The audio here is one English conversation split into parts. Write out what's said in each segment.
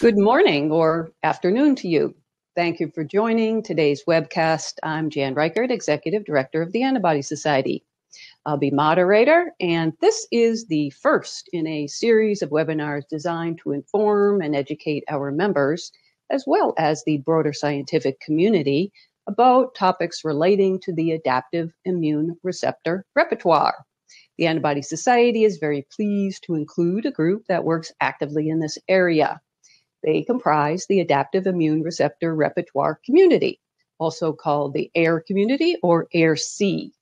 Good morning or afternoon to you. Thank you for joining today's webcast. I'm Jan Reichert, Executive Director of the Antibody Society. I'll be moderator, and this is the first in a series of webinars designed to inform and educate our members, as well as the broader scientific community, about topics relating to the adaptive immune receptor repertoire. The Antibody Society is very pleased to include a group that works actively in this area. They comprise the Adaptive Immune Receptor Repertoire Community, also called the AIRR community or AIRR-C.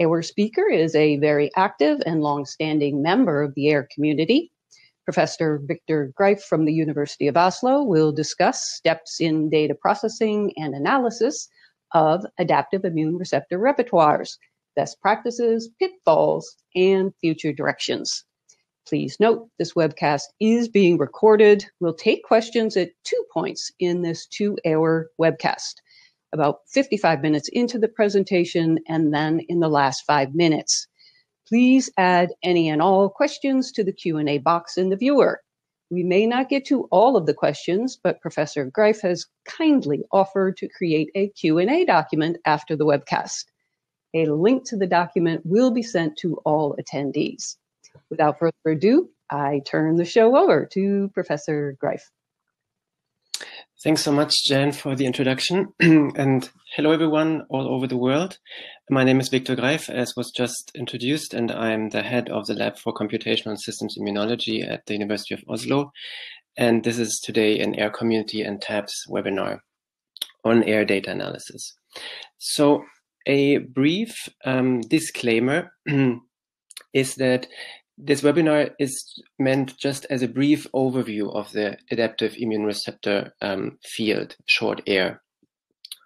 Our speaker is a very active and long-standing member of the AIRR community. Professor Victor Greiff from the University of Oslo will discuss steps in data processing and analysis of adaptive immune receptor repertoires, best practices, pitfalls, and future directions. Please note this webcast is being recorded. We'll take questions at two points in this two hour webcast about 55 minutes into the presentation and then in the last five minutes. Please add any and all questions to the Q&A box in the viewer. We may not get to all of the questions, but Professor Greiff has kindly offered to create a Q&A document after the webcast. A link to the document will be sent to all attendees. Without further ado, I turn the show over to Professor Greiff. Thanks so much, Jan, for the introduction. and hello, everyone all over the world. My name is Victor Greiff, as was just introduced, and I'm the head of the Lab for Computational Systems Immunology at the University of Oslo. And this is today an AIRR Community and TAbS webinar on AIRR data analysis. So a brief um, disclaimer is that this webinar is meant just as a brief overview of the adaptive immune receptor um, field, short AIR.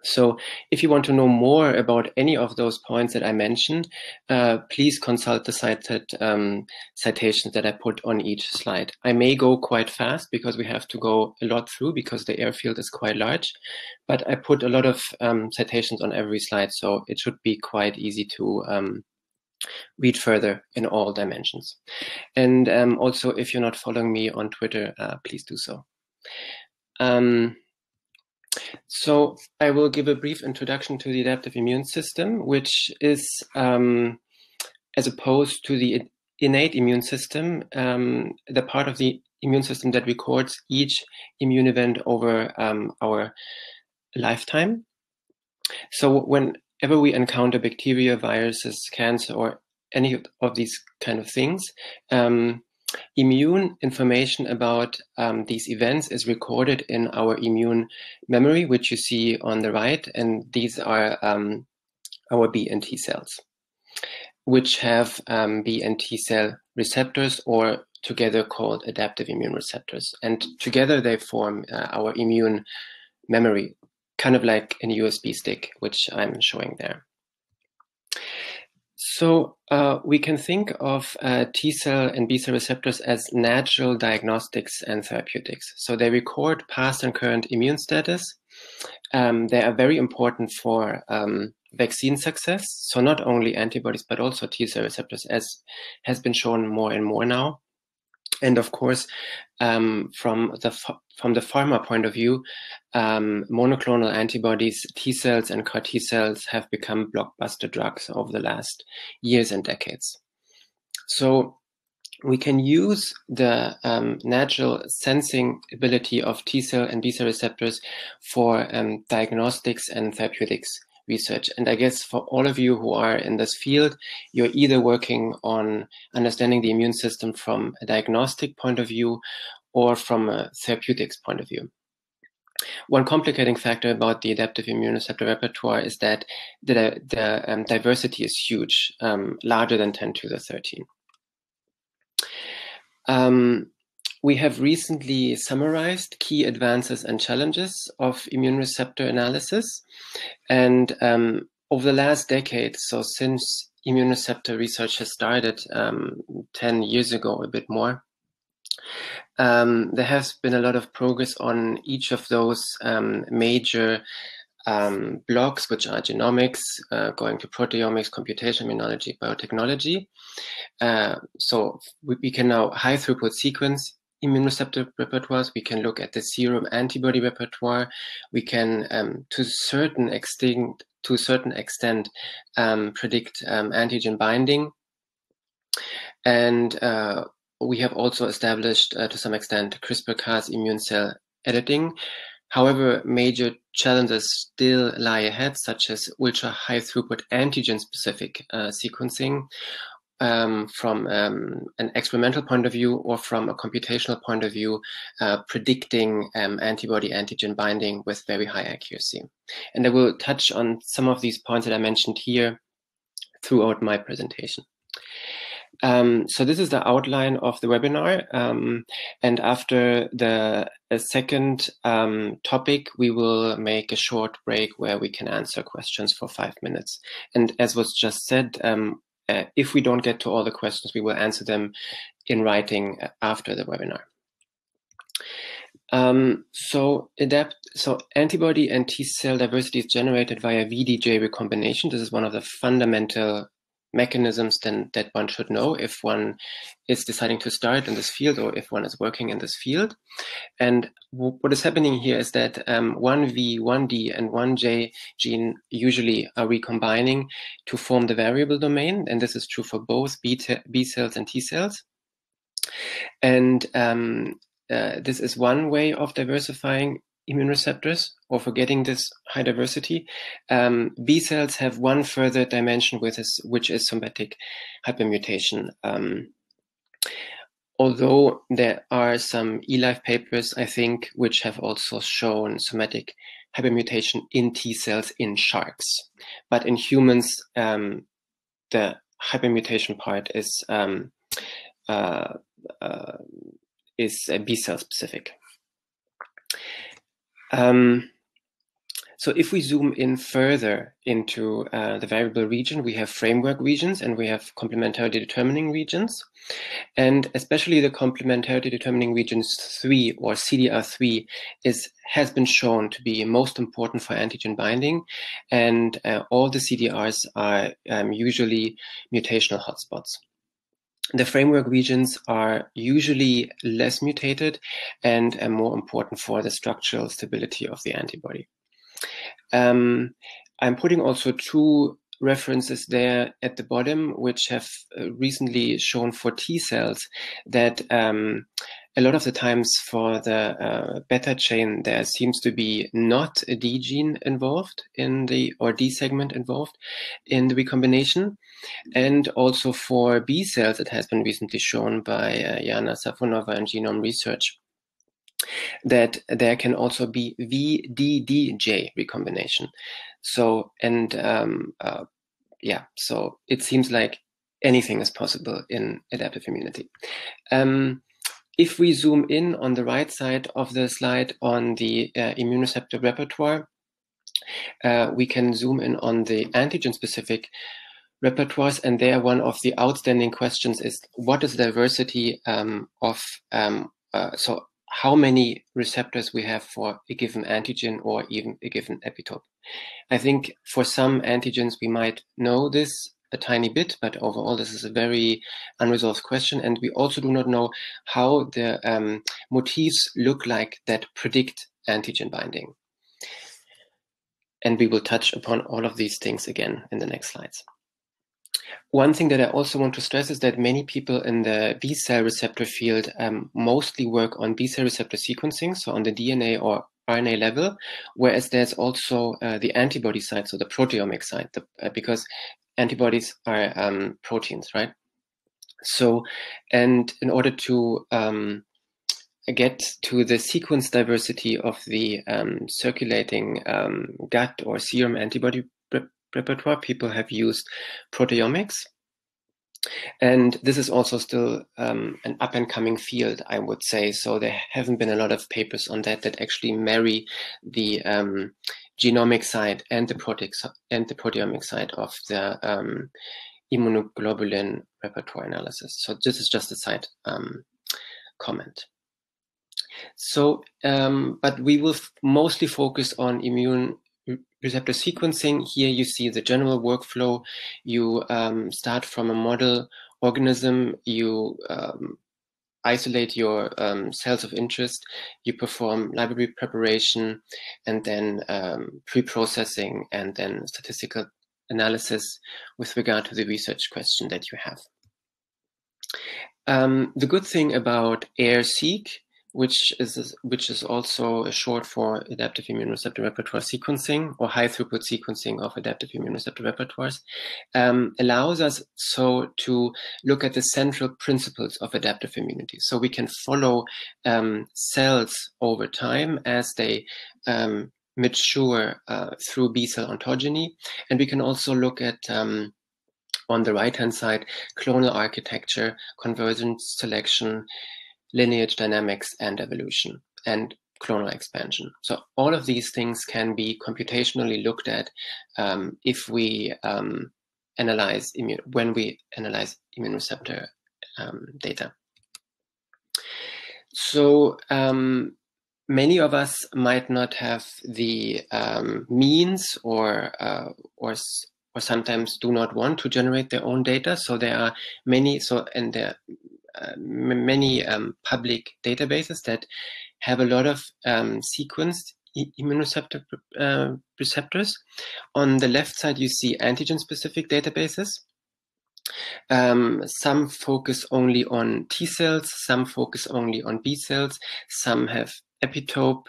So if you want to know more about any of those points that I mentioned, uh, please consult the cited um, citations that I put on each slide. I may go quite fast because we have to go a lot through because the airfield is quite large, but I put a lot of um, citations on every slide, so it should be quite easy to um, read further in all dimensions. And um, also, if you're not following me on Twitter, uh, please do so. Um, so I will give a brief introduction to the adaptive immune system, which is, um, as opposed to the innate immune system, um, the part of the immune system that records each immune event over um, our lifetime. So when whenever we encounter bacteria, viruses, cancer, or any of these kind of things, um, immune information about um, these events is recorded in our immune memory, which you see on the right. And these are um, our B and T cells, which have um, B and T cell receptors or together called adaptive immune receptors. And together they form uh, our immune memory kind of like a USB stick, which I'm showing there. So uh, we can think of uh, T cell and B cell receptors as natural diagnostics and therapeutics. So they record past and current immune status. Um, they are very important for um, vaccine success. So not only antibodies, but also T cell receptors, as has been shown more and more now. And of course, um, from the from the pharma point of view, um, monoclonal antibodies, T cells, and CAR T cells have become blockbuster drugs over the last years and decades. So we can use the um, natural sensing ability of T cell and B cell receptors for um, diagnostics and therapeutics research. And I guess for all of you who are in this field, you're either working on understanding the immune system from a diagnostic point of view or from a therapeutics point of view. One complicating factor about the adaptive immune receptor repertoire is that the, the um, diversity is huge, um, larger than 10 to the 13. Um, we have recently summarized key advances and challenges of immune receptor analysis. And um, over the last decade, so since immune receptor research has started um, 10 years ago, a bit more, um, there has been a lot of progress on each of those um, major um, blocks, which are genomics, uh, going to proteomics, computational immunology, biotechnology. Uh, so we, we, can now high throughput sequence immune receptor repertoires. We can look at the serum antibody repertoire. We can, um, to certain extent, to a certain extent, um, predict um, antigen binding. And uh, we have also established, uh, to some extent, CRISPR-Cas immune cell editing. However, major challenges still lie ahead, such as ultra high throughput antigen specific uh, sequencing, um, from um, an experimental point of view or from a computational point of view, uh, predicting um, antibody antigen binding with very high accuracy. And I will touch on some of these points that I mentioned here throughout my presentation. Um, so this is the outline of the webinar. Um, and after the second um, topic, we will make a short break where we can answer questions for five minutes. And as was just said, um, uh, if we don't get to all the questions, we will answer them in writing after the webinar. Um, so adapt. So antibody and T cell diversity is generated via VDJ recombination. This is one of the fundamental mechanisms then that one should know if one is deciding to start in this field or if one is working in this field. And what is happening here is that um, 1V, 1D, and 1J gene usually are recombining to form the variable domain. And this is true for both B, B cells and T cells. And um, uh, this is one way of diversifying immune receptors or for getting this high diversity. Um, B cells have one further dimension with us, which is somatic hypermutation. Um, although there are some eLife papers, I think, which have also shown somatic hypermutation in T cells in sharks. But in humans, um, the hypermutation part is um, uh, uh, is B cell specific. Um, so if we zoom in further into uh, the variable region, we have framework regions and we have complementarity determining regions. And especially the complementarity determining regions 3 or CDR3 is, has been shown to be most important for antigen binding. And uh, all the CDRs are um, usually mutational hotspots the framework regions are usually less mutated and are more important for the structural stability of the antibody. Um, I'm putting also two references there at the bottom, which have uh, recently shown for T cells that um, a lot of the times for the uh, beta chain, there seems to be not a D gene involved in the, or D segment involved in the recombination. And also for B cells, it has been recently shown by uh, Yana Safonova and Genome Research that there can also be VDDJ recombination. So, and um, uh, yeah, so it seems like anything is possible in adaptive immunity. Um, if we zoom in on the right side of the slide on the uh, immune receptor repertoire, uh, we can zoom in on the antigen specific repertoires. And there, one of the outstanding questions is what is the diversity um, of, um, uh, so how many receptors we have for a given antigen or even a given epitope. I think for some antigens, we might know this a tiny bit, but overall, this is a very unresolved question. And we also do not know how the um, motifs look like that predict antigen binding. And we will touch upon all of these things again in the next slides. One thing that I also want to stress is that many people in the B cell receptor field um, mostly work on B cell receptor sequencing, so on the DNA or RNA level, whereas there's also uh, the antibody side, so the proteomic side, the, uh, because antibodies are um, proteins, right? So, and in order to um, get to the sequence diversity of the um, circulating um, gut or serum antibody repertoire, people have used proteomics. And this is also still um, an up and coming field, I would say. So there haven't been a lot of papers on that that actually marry the um, genomic side and the, proteomic, and the proteomic side of the um, immunoglobulin repertoire analysis. So this is just a side um, comment. So, um, but we will mostly focus on immune receptor sequencing. Here you see the general workflow. You um, start from a model organism, you um, isolate your um, cells of interest, you perform library preparation, and then um, pre-processing, and then statistical analysis with regard to the research question that you have. Um, the good thing about AIRR-seq which is which is also a short for adaptive immune receptor repertoire sequencing or high throughput sequencing of adaptive immune receptor repertoires, um, allows us so to look at the central principles of adaptive immunity. So we can follow um, cells over time as they um, mature uh, through B cell ontogeny, and we can also look at um, on the right hand side clonal architecture, convergence selection lineage dynamics and evolution and clonal expansion. So all of these things can be computationally looked at um, if we um, analyze immune when we analyze immune receptor um, data. So um, many of us might not have the um, means or uh, or or sometimes do not want to generate their own data. So there are many so and there uh, many um, public databases that have a lot of um, sequenced immunoreceptor uh, receptors. On the left side, you see antigen-specific databases. Um, some focus only on T cells, some focus only on B cells, some have epitope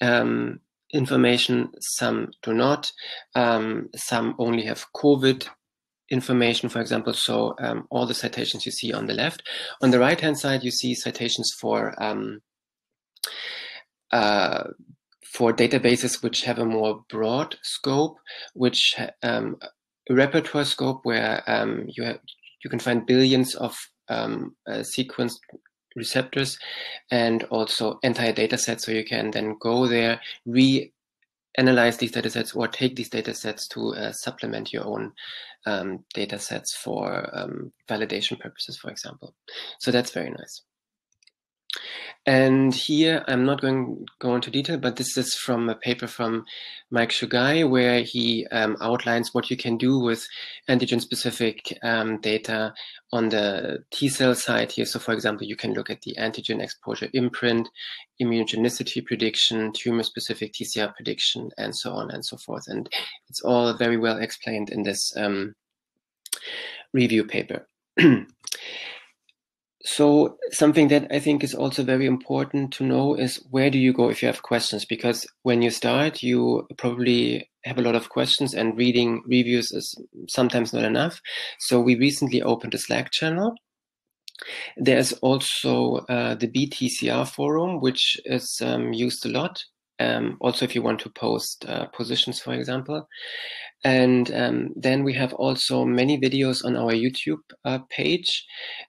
um, information, some do not. Um, some only have COVID information, for example, so um, all the citations you see on the left. On the right-hand side, you see citations for um, uh, for databases which have a more broad scope, which um, repertoire scope where um, you have, you can find billions of um, uh, sequenced receptors and also entire data sets. So you can then go there, re analyze these data sets or take these data sets to uh, supplement your own um, data sets for um, validation purposes, for example. So that's very nice. And here, I'm not going to go into detail, but this is from a paper from Mike Shugay, where he um, outlines what you can do with antigen-specific um, data on the T cell side here. So for example, you can look at the antigen exposure imprint, immunogenicity prediction, tumor-specific TCR prediction, and so on and so forth. And it's all very well explained in this um, review paper. so something that I think is also very important to know is where do you go if you have questions? Because when you start, you probably have a lot of questions and reading reviews is sometimes not enough. So we recently opened a Slack channel. There's also uh, the BTCR forum, which is um, used a lot. Um, also, if you want to post uh, positions, for example. And um, then we have also many videos on our YouTube uh, page.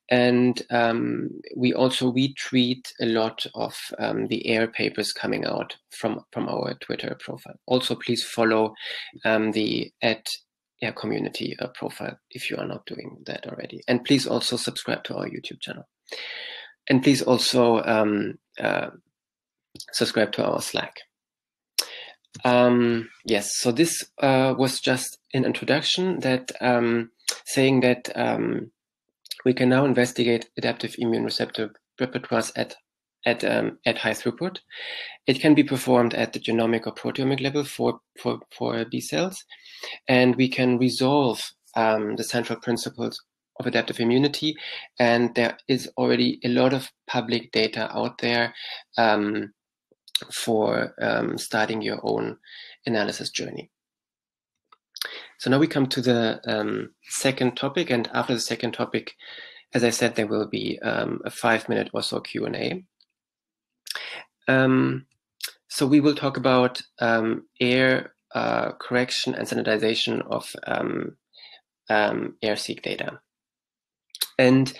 And um, we also retweet a lot of um, the AIRR papers coming out from, from our Twitter profile. Also, please follow um, the at AIRR community uh, profile if you are not doing that already. And please also subscribe to our YouTube channel. And please also um, uh, subscribe to our Slack. Um, yes, so this uh, was just an introduction that um, saying that um, we can now investigate adaptive immune receptor repertoires at at um, at high throughput. It can be performed at the genomic or proteomic level for for for B cells, and we can resolve um, the central principles of adaptive immunity. And there is already a lot of public data out there um, for um, starting your own analysis journey. So now we come to the um, second topic, and after the second topic, as I said, there will be um, a five-minute or so Q&A. Um, so we will talk about um, AIRR uh, correction and standardization of um, um, AIRR-seq data. And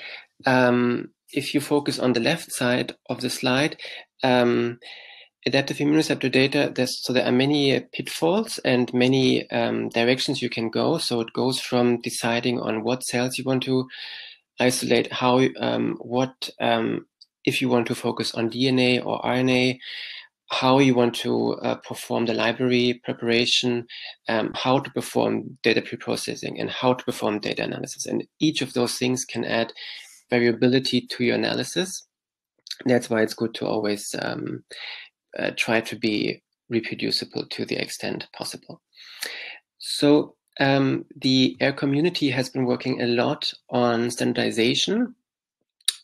if you focus on the left side of the slide, um, adaptive immune receptor data, there's, so there are many uh, pitfalls and many um, directions you can go. So it goes from deciding on what cells you want to isolate, how, um, what, um, if you want to focus on DNA or RNA, how you want to uh, perform the library preparation, um, how to perform data preprocessing, and how to perform data analysis. And each of those things can add variability to your analysis. that's why it's good to always um, uh, try to be reproducible to the extent possible. So um, the AIRR community has been working a lot on standardization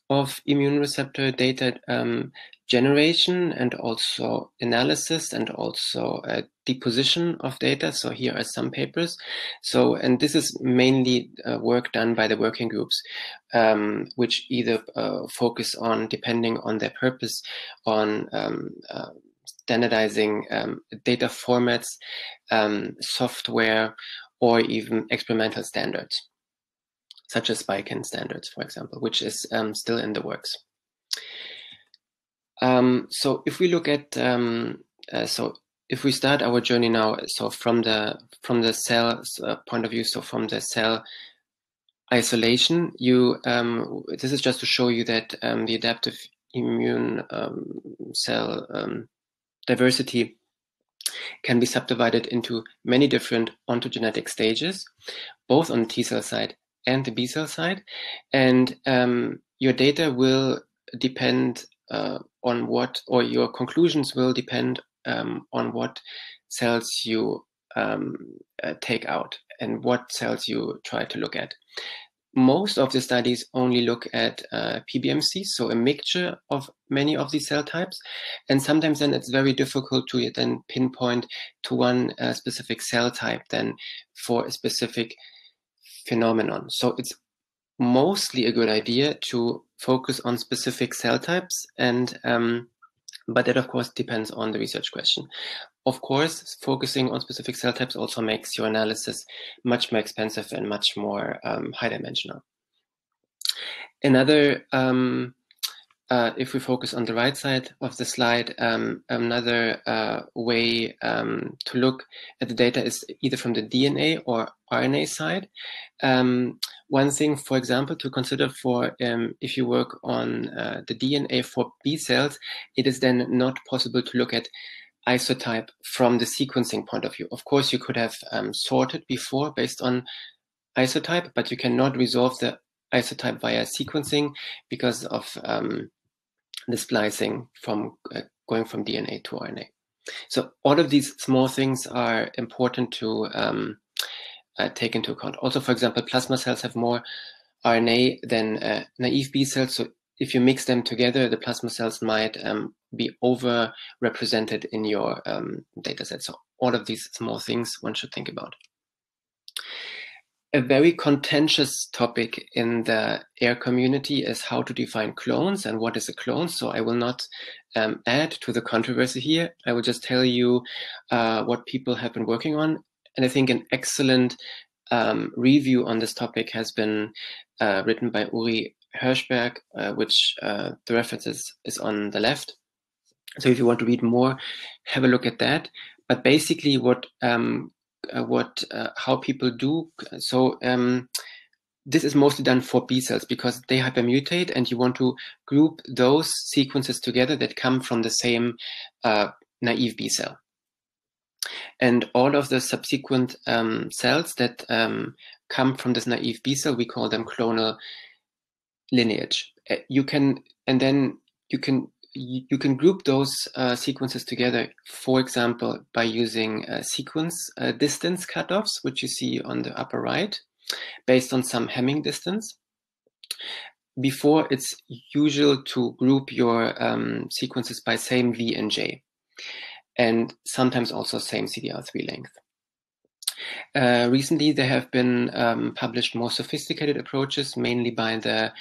of immune receptor data um, generation and also analysis and also uh, deposition of data. So here are some papers. So, and this is mainly uh, work done by the working groups, um, which either uh, focus on, depending on their purpose, on um, uh, standardizing um, data formats, um, software, or even experimental standards, such as SPICAN standards, for example, which is um, still in the works. Um, so if we look at, um, uh, so if we start our journey now, so from the from the cell uh, point of view, so from the cell isolation, you um, this is just to show you that um, the adaptive immune um, cell diversity can be subdivided into many different ontogenetic stages, both on the T cell side and the B cell side. And um, your data will depend uh, on what, or your conclusions will depend um, on what cells you um, uh, take out and what cells you try to look at most of the studies only look at uh, PBMC, so a mixture of many of these cell types. And sometimes then it's very difficult to then pinpoint to one uh, specific cell type then for a specific phenomenon. So it's mostly a good idea to focus on specific cell types and um, but that of course depends on the research question. Of course, focusing on specific cell types also makes your analysis much more expensive and much more um, high dimensional. Another, um, uh, if we focus on the right side of the slide, um, another uh, way um, to look at the data is either from the DNA or RNA side. Um, one thing, for example, to consider for um, if you work on uh, the DNA for B cells, it is then not possible to look at isotype from the sequencing point of view. Of course, you could have um, sorted before based on isotype, but you cannot resolve the isotype via sequencing because of um, the splicing from uh, going from DNA to RNA. So all of these small things are important to um, uh, take into account. Also, for example, plasma cells have more RNA than uh, naive B cells. So if you mix them together, the plasma cells might um, be overrepresented in your um, data set. So all of these small things one should think about. A very contentious topic in the AIRR community is how to define clones and what is a clone. So I will not um, add to the controversy here. I will just tell you uh, what people have been working on and I think an excellent um, review on this topic has been uh, written by Uri Hershberg, uh, which uh, the reference is, is on the left. So if you want to read more, have a look at that. But basically, what um, what uh, how people do so. Um, this is mostly done for B cells because they hypermutate and you want to group those sequences together that come from the same uh, naive B cell and all of the subsequent um, cells that um, come from this naive B cell, we call them clonal lineage. Uh, you can, and then you can you can group those uh, sequences together, for example, by using uh, sequence uh, distance cutoffs, which you see on the upper right, based on some Hamming distance. Before, it's usual to group your um, sequences by same V and J and sometimes also same CDR3 length. Uh, recently, there have been um, published more sophisticated approaches, mainly by the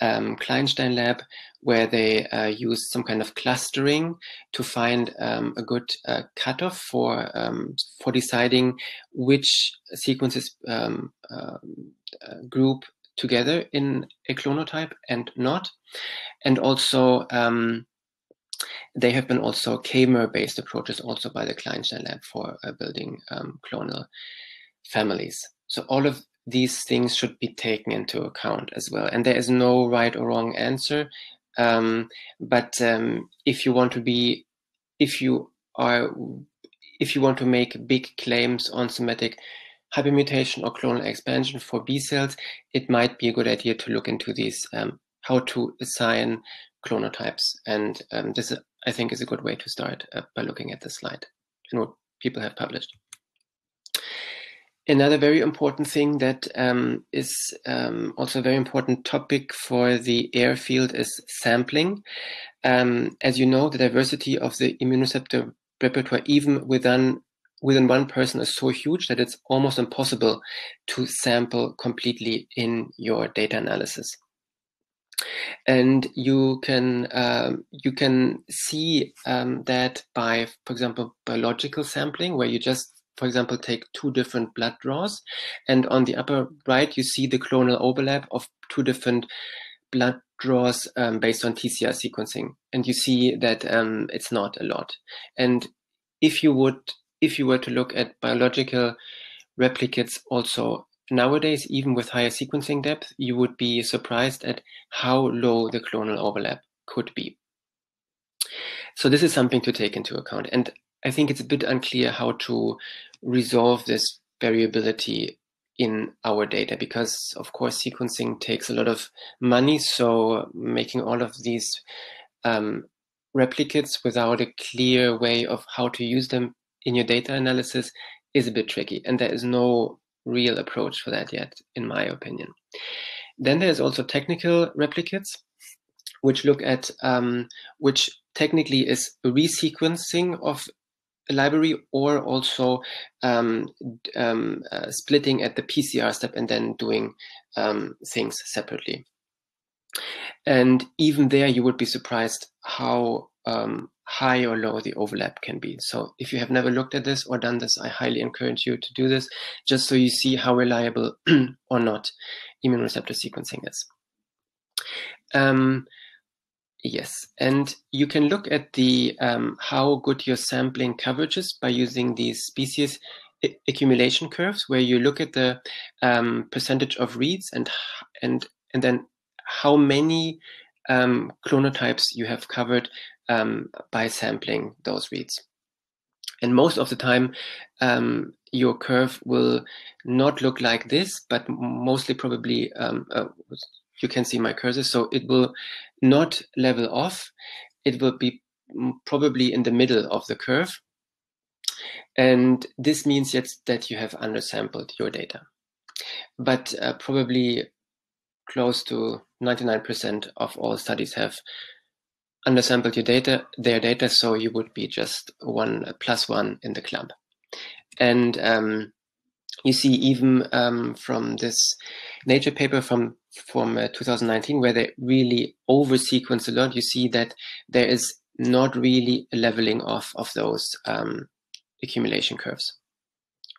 um, Kleinstein lab, where they uh, use some kind of clustering to find um, a good uh, cutoff for um, for deciding which sequences um, uh, group together in a clonotype and not, and also um, they have been also k-mer-based approaches also by the Kleinstein lab for uh, building um, clonal families. So all of these things should be taken into account as well. And there is no right or wrong answer. Um, but um, if you want to be, if you are, if you want to make big claims on somatic hypermutation or clonal expansion for B cells, it might be a good idea to look into these, um, how to assign clonotypes. And um, this, I think, is a good way to start uh, by looking at this slide and what people have published. Another very important thing that um, is um, also a very important topic for the AIRR field is sampling. Um, as you know, the diversity of the immune receptor repertoire, even within within one person, is so huge that it's almost impossible to sample completely in your data analysis. And you can um, you can see um, that by, for example, biological sampling, where you just for example, take two different blood draws, and on the upper right, you see the clonal overlap of two different blood draws um, based on TCR sequencing, and you see that um, it's not a lot. And if you would, if you were to look at biological replicates also nowadays, even with higher sequencing depth, you would be surprised at how low the clonal overlap could be. So this is something to take into account. And I think it's a bit unclear how to resolve this variability in our data because of course sequencing takes a lot of money. So making all of these um, replicates without a clear way of how to use them in your data analysis is a bit tricky. And there is no real approach for that yet in my opinion. Then there's also technical replicates which look at um, which technically is resequencing of library or also um, um, uh, splitting at the PCR step and then doing um, things separately. And even there, you would be surprised how um, high or low the overlap can be. So if you have never looked at this or done this, I highly encourage you to do this just so you see how reliable or not immune receptor sequencing is. Yes, and you can look at the um, how good your sampling coverage is by using these species accumulation curves, where you look at the um, percentage of reads and and and then how many um, clonotypes you have covered um, by sampling those reads. And most of the time, um, your curve will not look like this, but mostly probably um, uh, you can see my cursor. So it will not level off. It will be probably in the middle of the curve. And this means yet that you have undersampled your data. But uh, probably close to 99% of all studies have undersampled your data, their data, so you would be just one plus one in the club. And um, you see even um, from this Nature paper from from uh, 2019 where they really over sequence a lot, you see that there is not really a leveling off of those um, accumulation curves.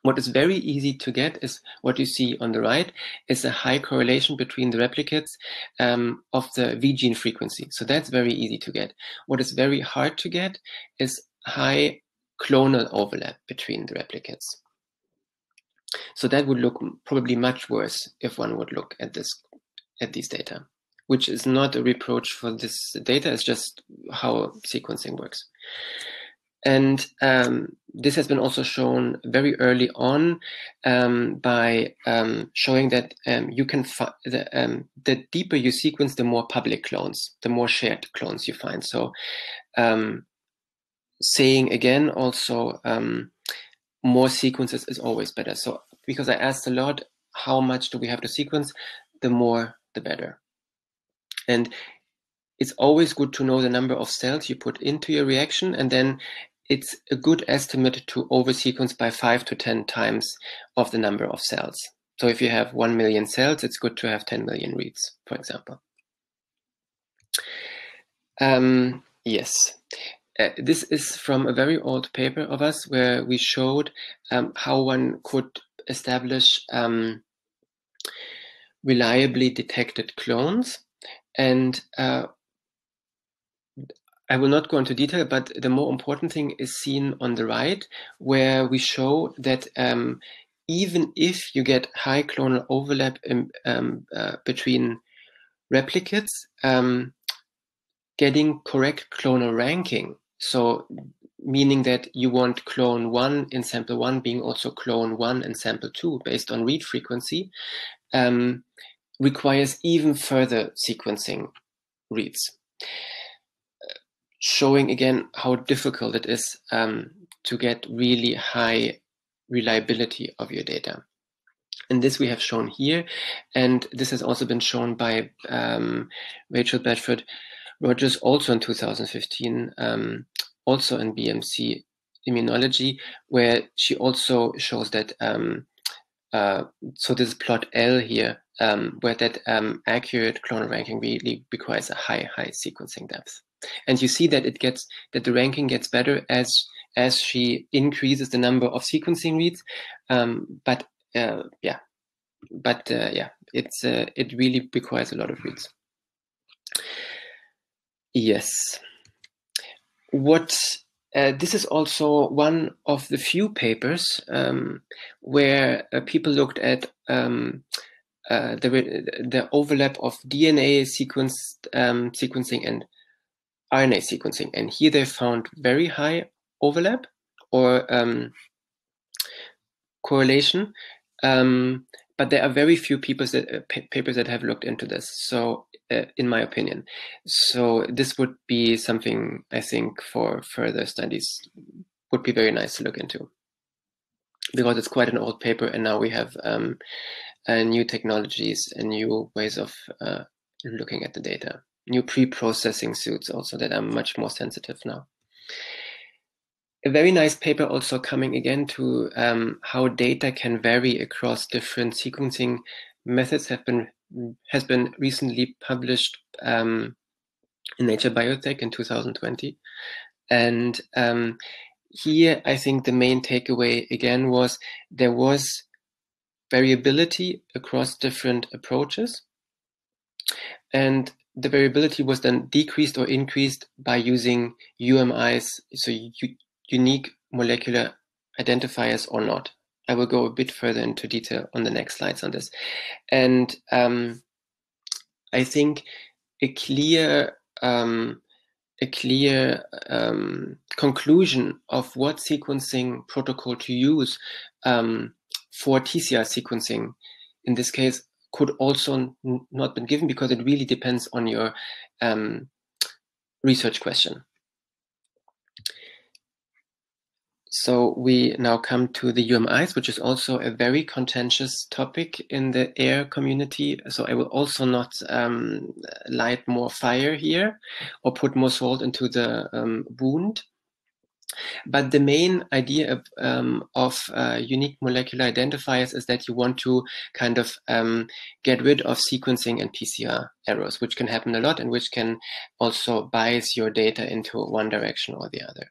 What is very easy to get is what you see on the right is a high correlation between the replicates um, of the V gene frequency. So that's very easy to get. What is very hard to get is high clonal overlap between the replicates. So that would look probably much worse if one would look at this at these data, which is not a reproach for this data, it's just how sequencing works. And um, this has been also shown very early on um, by um, showing that um, you can the, um, the deeper you sequence, the more public clones, the more shared clones you find. So, um, saying again, also more sequences is always better. So because I asked a lot, how much do we have to sequence? The more, the better. And it's always good to know the number of cells you put into your reaction, and then it's a good estimate to oversequence by five to 10 times of the number of cells. So if you have 1 million cells, it's good to have 10 million reads, for example. Um, yes. Uh, this is from a very old paper of us where we showed um, how one could establish um, reliably detected clones. And uh, I will not go into detail, but the more important thing is seen on the right, where we show that um, even if you get high clonal overlap in, um, uh, between replicates, um, getting correct clonal ranking so meaning that you want clone one in sample one being also clone one in sample two based on read frequency um, requires even further sequencing reads. showing again how difficult it is um, to get really high reliability of your data. And this we have shown here, and this has also been shown by um, Rachel Bedford Rogers also in 2015, um, also in BMC immunology, where she also shows that, um, uh, so this plot L here, um, where that um, accurate clonal ranking really requires a high, high sequencing depth. And you see that it gets, that the ranking gets better as as she increases the number of sequencing reads. Um, but uh, yeah, but uh, yeah, it's uh, it really requires a lot of reads. Yes. What uh, this is also one of the few papers um, where uh, people looked at um, uh, the the overlap of DNA sequence um, sequencing and RNA sequencing, and here they found very high overlap or um, correlation. Um, but there are very few papers that, uh, papers that have looked into this. So, uh, in my opinion, so this would be something I think for further studies would be very nice to look into. Because it's quite an old paper, and now we have um, uh, new technologies and new ways of uh, looking at the data, new pre-processing suits also that are much more sensitive now. A very nice paper also coming again to um, how data can vary across different sequencing methods have been has been recently published um, in Nature Biotech in 2020, and um, here I think the main takeaway again was there was variability across different approaches, and the variability was then decreased or increased by using UMIs, so unique molecular identifiers or not. I will go a bit further into detail on the next slides on this. And um, I think a clear um, a clear um, conclusion of what sequencing protocol to use um, for TCR sequencing in this case could also not been given because it really depends on your um, research question. So we now come to the UMIs, which is also a very contentious topic in the AIRR community. So I will also not um, light more fire here or put more salt into the um, wound. But the main idea of, um, of uh, unique molecular identifiers is that you want to kind of um, get rid of sequencing and PCR errors, which can happen a lot and which can also bias your data into one direction or the other.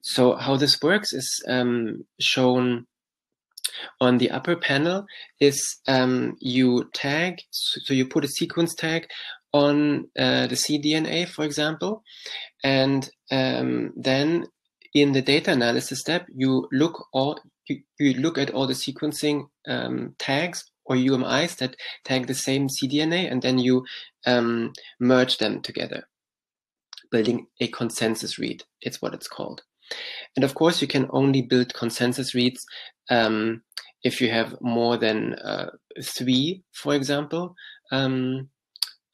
So how this works is um, shown on the upper panel is um, you tag, so you put a sequence tag on uh, the cDNA, for example, and um, then in the data analysis step, you look all you, you look at all the sequencing um, tags or UMIs that tag the same cDNA, and then you um, merge them together, building a consensus read. It's what it's called. And of course, you can only build consensus reads um, if you have more than uh, three, for example, um,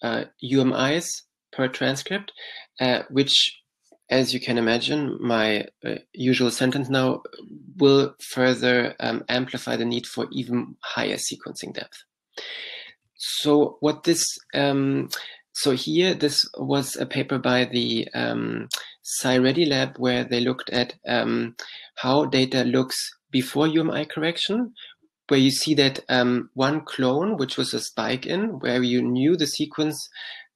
uh, UMIs per transcript, uh, which, as you can imagine, my uh, usual sentence now will further um, amplify the need for even higher sequencing depth. So what this um, so here, this was a paper by the um, lab where they looked at um, how data looks before UMI correction, where you see that um, one clone, which was a spike in, where you knew the sequence,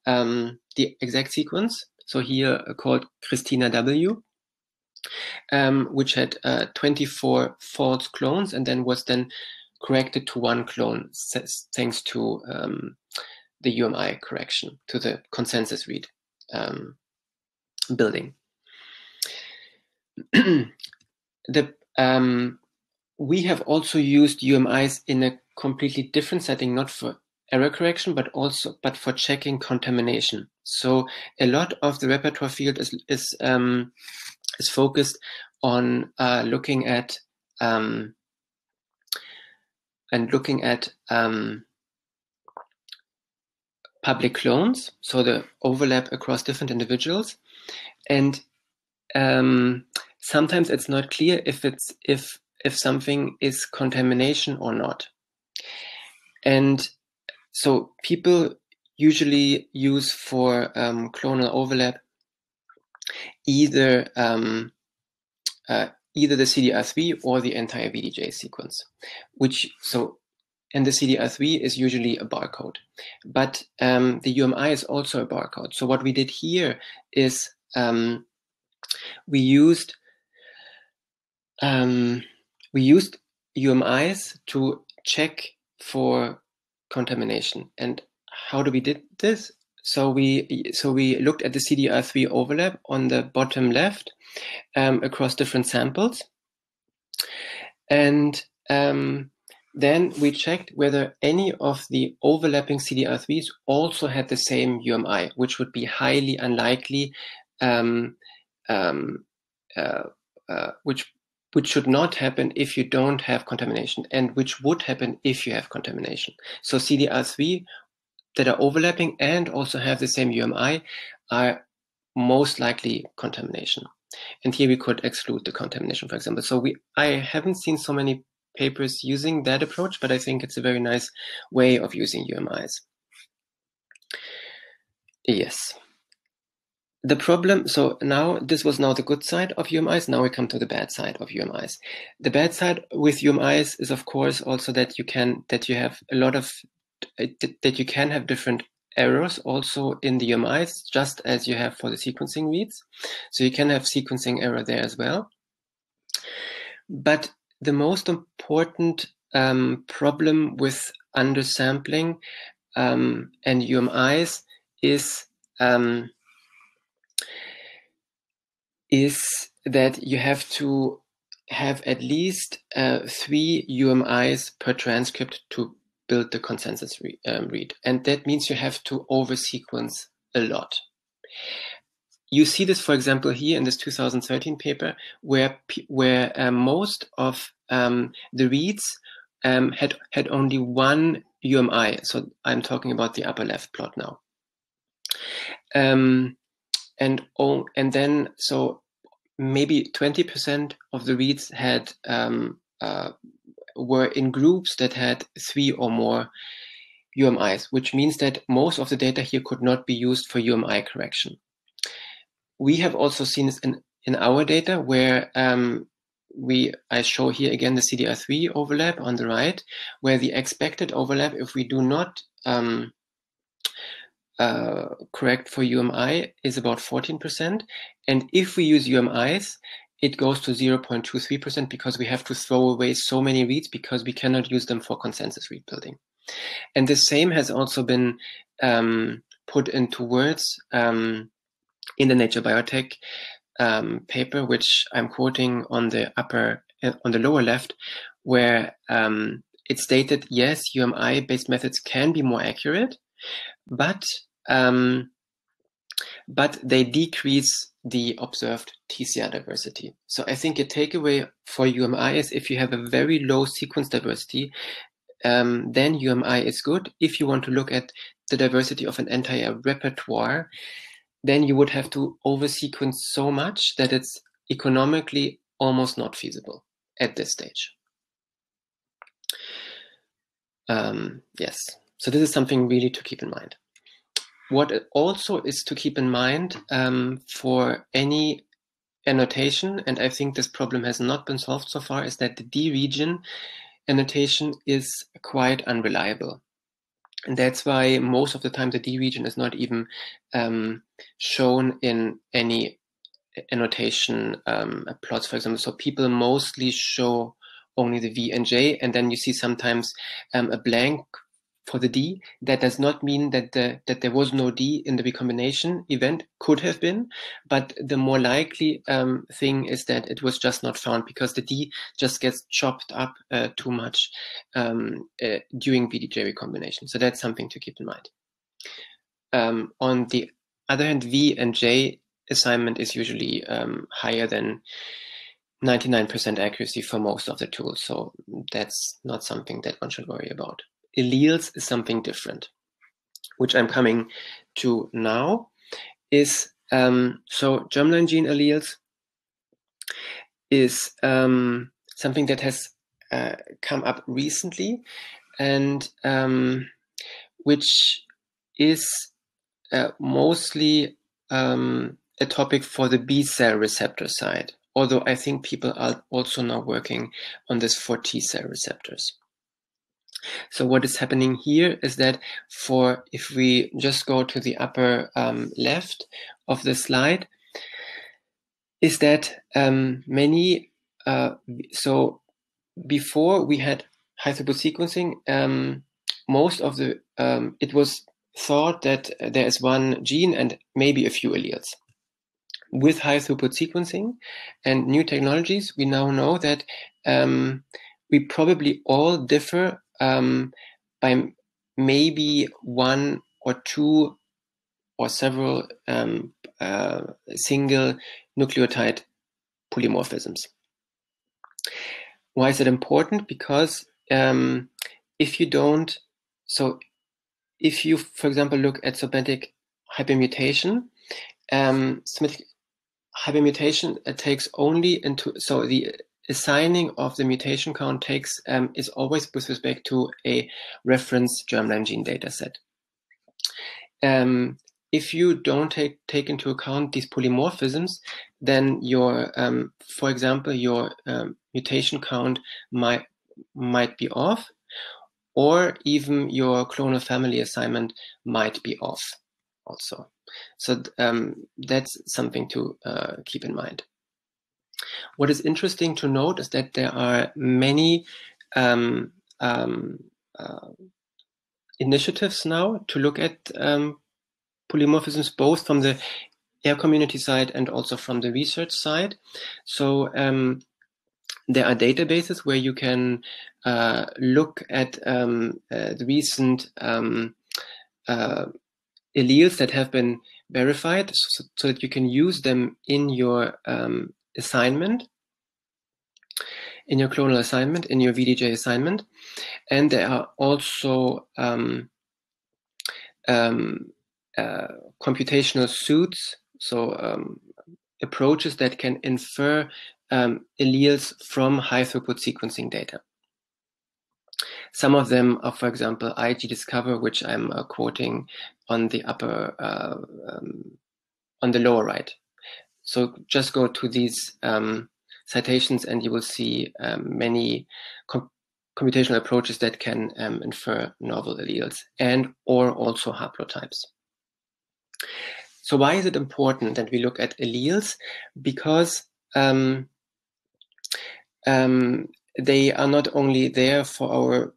um, the exact sequence. So here uh, called Christina W, um, which had uh, 24 false clones and then was then corrected to one clone thanks to um, the UMI correction to the consensus read um, building. the um, we have also used UMIs in a completely different setting, not for error correction, but also but for checking contamination. So a lot of the repertoire field is is um, is focused on uh, looking at um, and looking at um, public clones, so the overlap across different individuals, and um, sometimes it's not clear if it's if if something is contamination or not. And so people usually use for um, clonal overlap either um, uh, either the CDR3 or the entire VDJ sequence, which so and the CDR3 is usually a barcode, but um, the UMI is also a barcode. So what we did here is um, we used um, we used UMIs to check for contamination. And how do we did this? So we so we looked at the CDR3 overlap on the bottom left um, across different samples, and um, then we checked whether any of the overlapping CDR3s also had the same UMI, which would be highly unlikely, um, um, uh, uh, which which should not happen if you don't have contamination, and which would happen if you have contamination. So CDR3 that are overlapping and also have the same UMI are most likely contamination. And here we could exclude the contamination, for example. So we, I haven't seen so many papers using that approach, but I think it's a very nice way of using UMIs. Yes. The problem, so now this was now the good side of UMIs. Now we come to the bad side of UMIs. The bad side with UMIs is of course also that you can, that you have a lot of, uh, that you can have different errors also in the UMIs, just as you have for the sequencing reads. So you can have sequencing error there as well. But the most important um, problem with undersampling um, and UMIs is um, is that you have to have at least uh, three UMIs per transcript to build the consensus re um, read. And that means you have to oversequence a lot. You see this, for example, here in this 2013 paper, where where uh, most of um, the reads um, had had only one UMI. So I'm talking about the upper left plot now. Um, and oh, and then so maybe 20% of the reads had um, uh, were in groups that had three or more UMIs, which means that most of the data here could not be used for UMI correction. We have also seen this in, in our data where um, we I show here again the CDR3 overlap on the right, where the expected overlap, if we do not um, uh, correct for UMI, is about 14%. And if we use UMIs, it goes to 0.23% because we have to throw away so many reads because we cannot use them for consensus read building. And the same has also been um, put into words um, in the Nature Biotech um, paper, which I'm quoting on the upper, uh, on the lower left, where um, it stated, yes, UMI-based methods can be more accurate, but um, but they decrease the observed TCR diversity. So I think a takeaway for UMI is if you have a very low sequence diversity, um, then UMI is good. If you want to look at the diversity of an entire repertoire, then you would have to oversequence so much that it's economically almost not feasible at this stage. Um, yes, so this is something really to keep in mind. What also is to keep in mind um, for any annotation, and I think this problem has not been solved so far, is that the D region annotation is quite unreliable. And that's why most of the time the D region is not even um, shown in any annotation um, plots, for example. So people mostly show only the V and J, and then you see sometimes um, a blank for the D. That does not mean that the that there was no D in the recombination event. Could have been, but the more likely um, thing is that it was just not found because the D just gets chopped up uh, too much um, uh, during VDJ recombination. So that's something to keep in mind. Um, on the other hand, V and J assignment is usually um, higher than 99% accuracy for most of the tools. So that's not something that one should worry about alleles is something different, which I'm coming to now, is Um, so germline gene alleles is um, something that has uh, come up recently and um, which is uh, mostly um, a topic for the B cell receptor side, although I think people are also now working on this for T cell receptors. So what is happening here is that for if we just go to the upper um, left of the slide, is that um, many uh, so before we had high throughput sequencing, um, most of the um, it was thought that there is one gene and maybe a few alleles. With high throughput sequencing and new technologies, we now know that um, we probably all differ um, by maybe one or two or several um, uh, single nucleotide polymorphisms. Why is it important? Because um, if you don't, so if you, for example, look at somatic hypermutation, um, somatic hypermutation it takes only into so the assigning of the mutation count takes um, is always with respect to a reference germline gene data set. Um, if you don't take, take into account these polymorphisms, then your, um, for example, your um, mutation count might might be off, or even your clonal family assignment might be off also. So um, that's something to uh, keep in mind. What is interesting to note is that there are many um, um, uh, initiatives now to look at um, polymorphisms, both from the AIRR community side and also from the research side. So um, there are databases where you can uh, look at um, uh, the recent um, uh, alleles that have been verified so, so, that you can use them in your um, assignment, in your clonal assignment, in your VDJ assignment. And there are also um, um, uh, computational suits, so um, approaches that can infer um, alleles from high throughput sequencing data. Some of them are, for example, IgDiscover, which I'm uh, quoting on the upper, uh, um, on the lower right. So just go to these um, citations and you will see um, many com computational approaches that can um, infer novel alleles and or also haplotypes. So why is it important that we look at alleles? Because um, um, they are not only there for our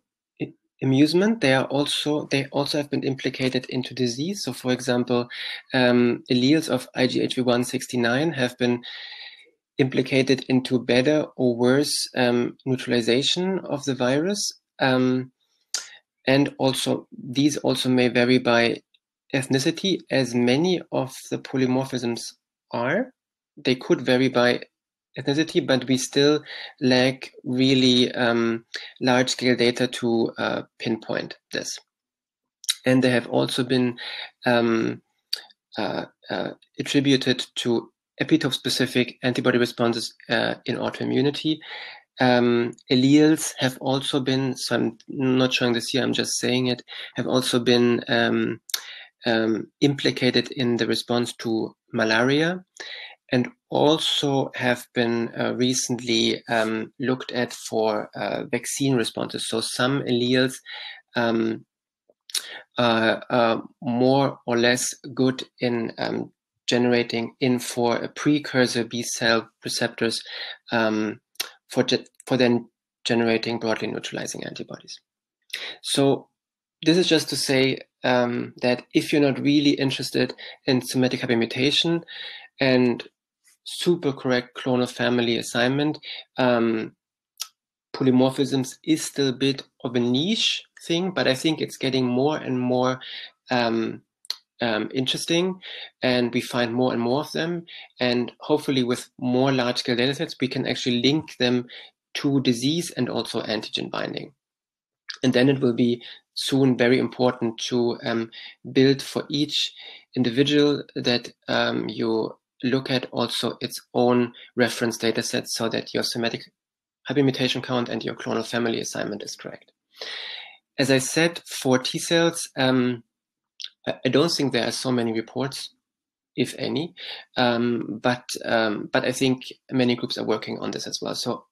amusement, they are also they also have been implicated into disease. So, for example, um, alleles of IGHV169 have been implicated into better or worse um, neutralization of the virus, um, and also these also may vary by ethnicity, as many of the polymorphisms are. They could vary by ethnicity, but we still lack really um, large scale data to uh, pinpoint this. And they have also been um, uh, uh, attributed to epitope specific antibody responses uh, in autoimmunity. Um, alleles have also been, so I'm not showing this here, I'm just saying it, have also been um, um, implicated in the response to malaria and also have been uh, recently um, looked at for uh, vaccine responses. So some alleles um, are more or less good in um, generating in for a precursor B cell receptors um, for, for then generating broadly neutralizing antibodies. So this is just to say um, that if you're not really interested in somatic hypermutation and super correct clonal family assignment, um, polymorphisms is still a bit of a niche thing, but I think it's getting more and more um, um, interesting, and we find more and more of them. And hopefully, with more large scale datasets, we can actually link them to disease and also antigen binding. And then it will be soon very important to um, build for each individual that um, you look at also its own reference data set so that your somatic hypermutation count and your clonal family assignment is correct. As I said, for T cells, um, I don't think there are so many reports, if any, um, but um, but I think many groups are working on this as well. So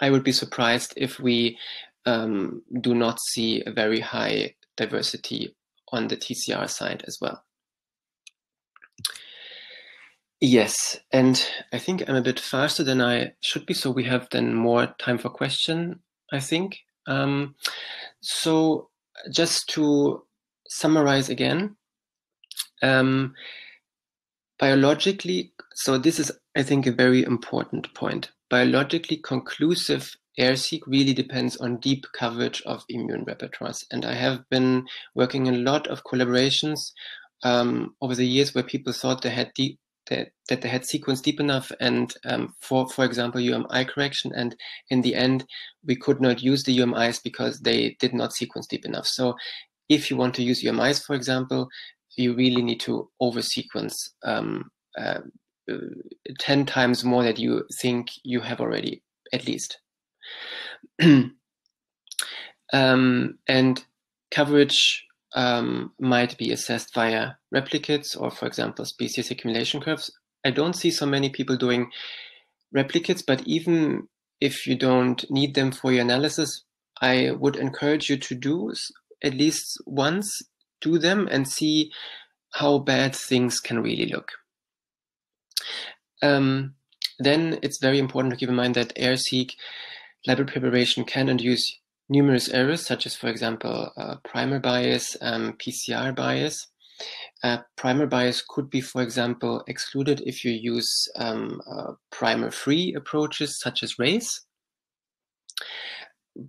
I would be surprised if we um, do not see a very high diversity on the TCR side as well. Yes, and I think I'm a bit faster than I should be, so we have then more time for question, I think. Um, so just to summarize again, um, biologically, so this is, I think, a very important point. Biologically conclusive AIRR-seq really depends on deep coverage of immune repertoires. And I have been working in a lot of collaborations um, over the years where people thought they had deep that, that they had sequenced deep enough and um, for, for example, UMI correction. And in the end, we could not use the UMIs because they did not sequence deep enough. So if you want to use UMIs, for example, you really need to over sequence um, uh, 10 times more that you think you have already, at least. um, and coverage um, might be assessed via replicates or, for example, species accumulation curves. I don't see so many people doing replicates, but even if you don't need them for your analysis, I would encourage you to do at least once, do them and see how bad things can really look. Um, then it's very important to keep in mind that AIRR-seq library preparation can induce numerous errors, such as, for example, uh, primer bias, um, PCR bias. Uh, primer bias could be, for example, excluded if you use um, uh, primer-free approaches such as RACE.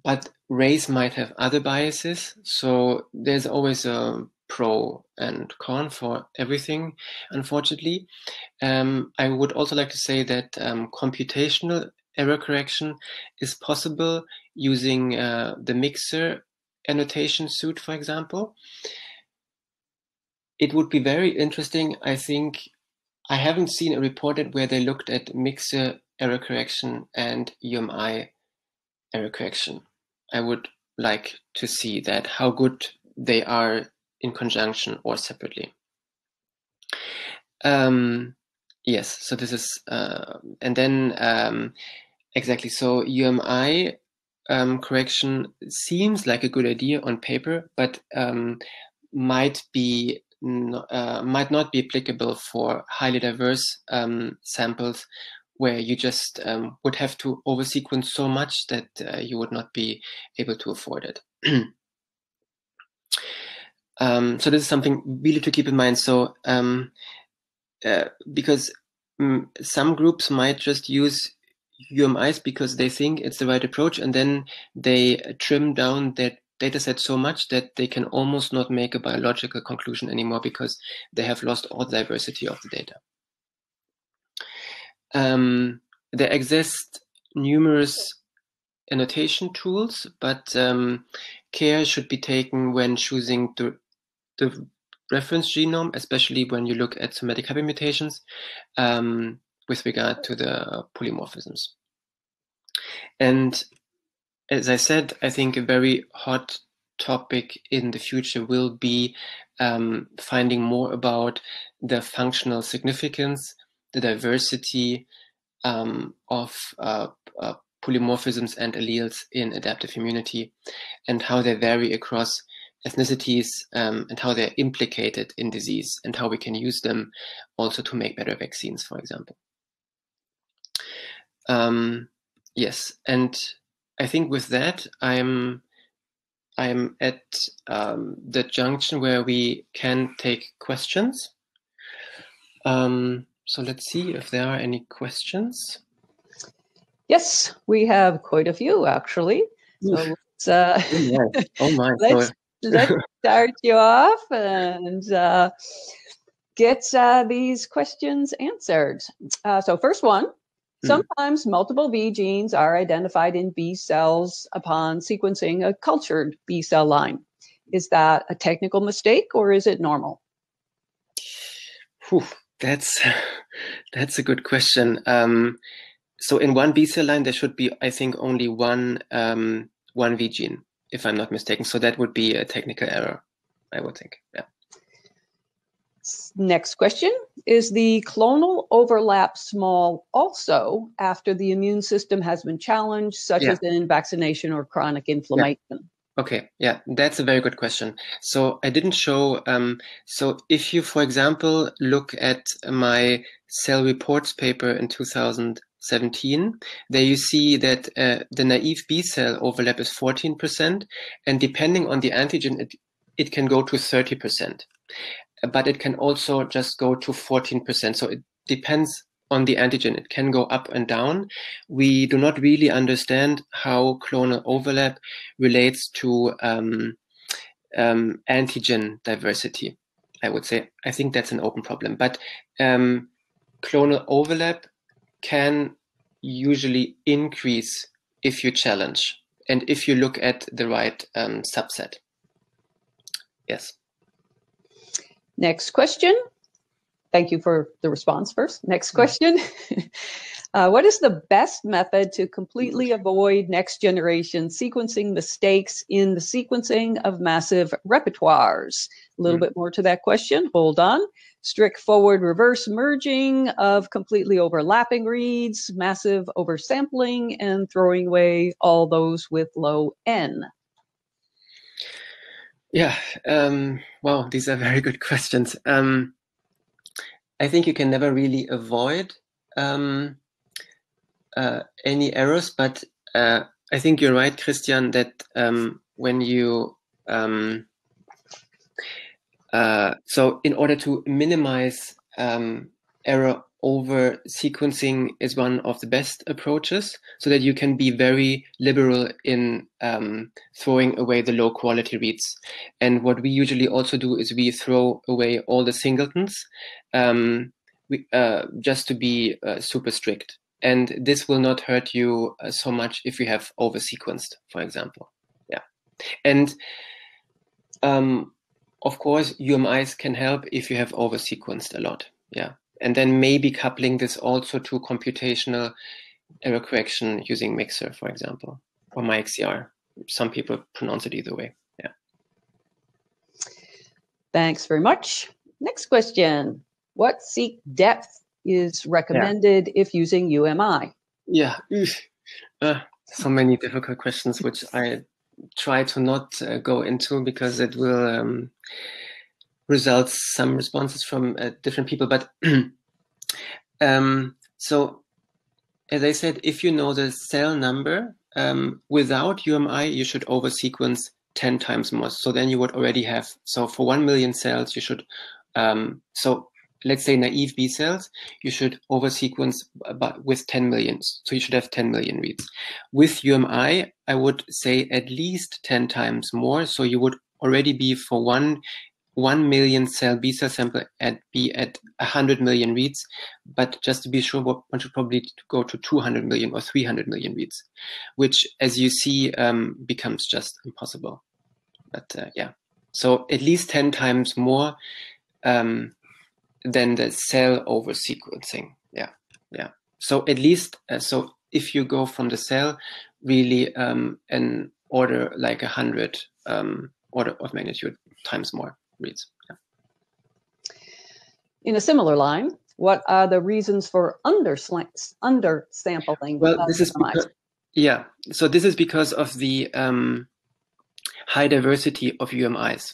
But RACE might have other biases, so there's always a pro and con for everything, unfortunately. Um, I would also like to say that um, computational error correction is possible using uh, the MiXCR annotation suite, for example. It would be very interesting, I think. I haven't seen a reported where they looked at MiXCR error correction and UMI error correction. I would like to see that, how good they are in conjunction or separately. Um, yes, so this is, uh, and then um, Exactly. So UMI um, correction seems like a good idea on paper, but um, might be uh, might not be applicable for highly diverse um, samples where you just um, would have to oversequence so much that uh, you would not be able to afford it. Um, so this is something really to keep in mind. So um, uh, because mm, some groups might just use UMIs because they think it's the right approach, and then they trim down their data set so much that they can almost not make a biological conclusion anymore because they have lost all the diversity of the data. Um, there exist numerous annotation tools, but um, care should be taken when choosing the, the reference genome, especially when you look at somatic hypermutations. Um, with regard to the polymorphisms. And as I said, I think a very hot topic in the future will be um, finding more about the functional significance, the diversity um, of uh, uh, polymorphisms and alleles in adaptive immunity, and how they vary across ethnicities um, and how they're implicated in disease, and how we can use them also to make better vaccines, for example. Um, yes, and I think with that, I'm I'm at um, the junction where we can take questions. Um, so let's see if there are any questions. Yes, we have quite a few actually. So let's, uh, oh, oh my! let's, let's start you off and uh, get uh, these questions answered. Uh, so first one Sometimes multiple V genes are identified in B cells upon sequencing a cultured B cell line. Is that a technical mistake or is it normal? Whew, that's that's a good question. Um, so in one B cell line, there should be, I think, only one um, one V gene, if I'm not mistaken. So that would be a technical error, I would think. Yeah. Next question Is the clonal overlap small also after the immune system has been challenged, such yeah. as in vaccination or chronic inflammation? Yeah. Okay, yeah, that's a very good question. So I didn't show. Um, so if you, for example, look at my cell reports paper in 2017, there you see that uh, the naive B cell overlap is 14%, and depending on the antigen, it, it can go to 30% but it can also just go to 14%. So it depends on the antigen. It can go up and down. We do not really understand how clonal overlap relates to um, um, antigen diversity. I would say I think that's an open problem, but um, clonal overlap can usually increase if you challenge and if you look at the right um, subset. Yes. Next question. Thank you for the response first. Next question. uh, what is the best method to completely avoid next generation sequencing mistakes in the sequencing of massive repertoires? A little mm. bit more to that question. Hold on. Strict forward reverse merging of completely overlapping reads, massive oversampling, and throwing away all those with low N. Yeah, um, wow, these are very good questions. Um, I think you can never really avoid um, uh, any errors, but uh, I think you're right, Christian, that um, when you um, uh, so in order to minimize um, error over sequencing is one of the best approaches so that you can be very liberal in um, throwing away the low quality reads. And what we usually also do is we throw away all the singletons um, we, uh, just to be uh, super strict. And this will not hurt you uh, so much if you have over sequenced, for example. Yeah. And um, of course, UMIs can help if you have over sequenced a lot. Yeah and then maybe coupling this also to computational error correction using MiXCR, for example, or MiXCR. Some people pronounce it either way. Yeah. Thanks very much. Next question. What seek depth is recommended yeah. if using UMI? Yeah. Uh, so many difficult questions, which I try to not uh, go into because it will um, results some responses from uh, different people. But um, so, as I said, if you know the cell number um, without UMI, you should over sequence 10 times more. So then you would already have, so for 1 million cells, you should, um, so let's say naive B cells, you should over sequence with 10 million. So you should have 10 million reads. With UMI, I would say at least 10 times more. So you would already be for one 1 million cell B cell sample at be at 100 million reads, but just to be sure, one should probably go to 200 million or 300 million reads, which, as you see, um, becomes just impossible. But uh, yeah, so at least 10 times more um, than the cell over sequencing. Yeah, yeah. So at least, uh, so if you go from the cell, really um, an order like a hundred um, order of magnitude times more reads. Yeah. In a similar line, what are the reasons for under undersampling? Well, this is because, yeah. So this is because of the um, high diversity of UMIs,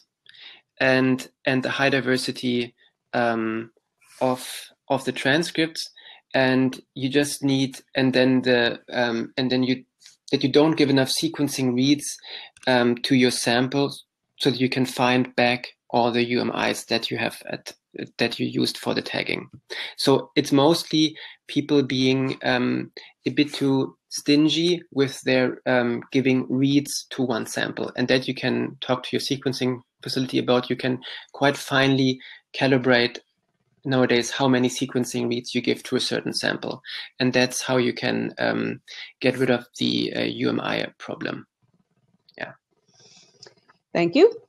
and and the high diversity um, of of the transcripts, and you just need and then the um, and then you that you don't give enough sequencing reads um, to your samples so that you can find back all the UMIs that you have at that you used for the tagging. So it's mostly people being um, a bit too stingy with their um, giving reads to one sample, and that you can talk to your sequencing facility about. You can quite finely calibrate nowadays how many sequencing reads you give to a certain sample, and that's how you can um, get rid of the uh, UMI problem. Yeah. Thank you.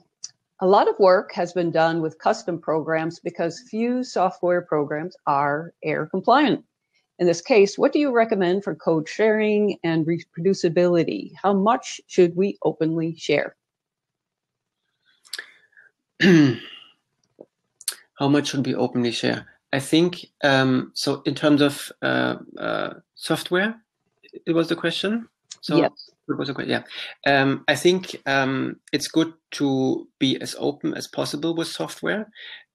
A lot of work has been done with custom programs because few software programs are AIRR compliant. In this case, what do you recommend for code sharing and reproducibility? How much should we openly share? How much should we openly share? I think um, so. In terms of uh, uh, software, it was the question. So yes. Was a question. Yeah, um, I think um, it's good to be as open as possible with software,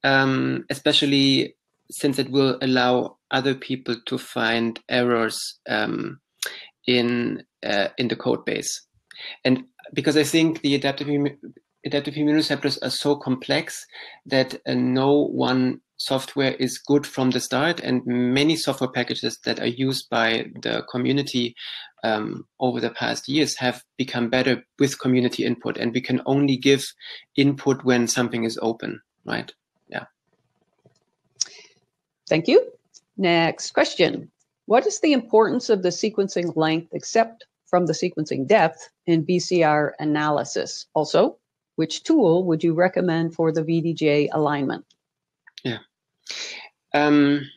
um, especially since it will allow other people to find errors um, in uh, in the code base, and because I think the adaptive adaptive immune receptors are so complex that uh, no one software is good from the start and many software packages that are used by the community um, over the past years have become better with community input and we can only give input when something is open right? Yeah. Thank you. Next question. What is the importance of the sequencing length except from the sequencing depth in bcr analysis? Also which tool would you recommend for the VDJ alignment? Yeah. Um,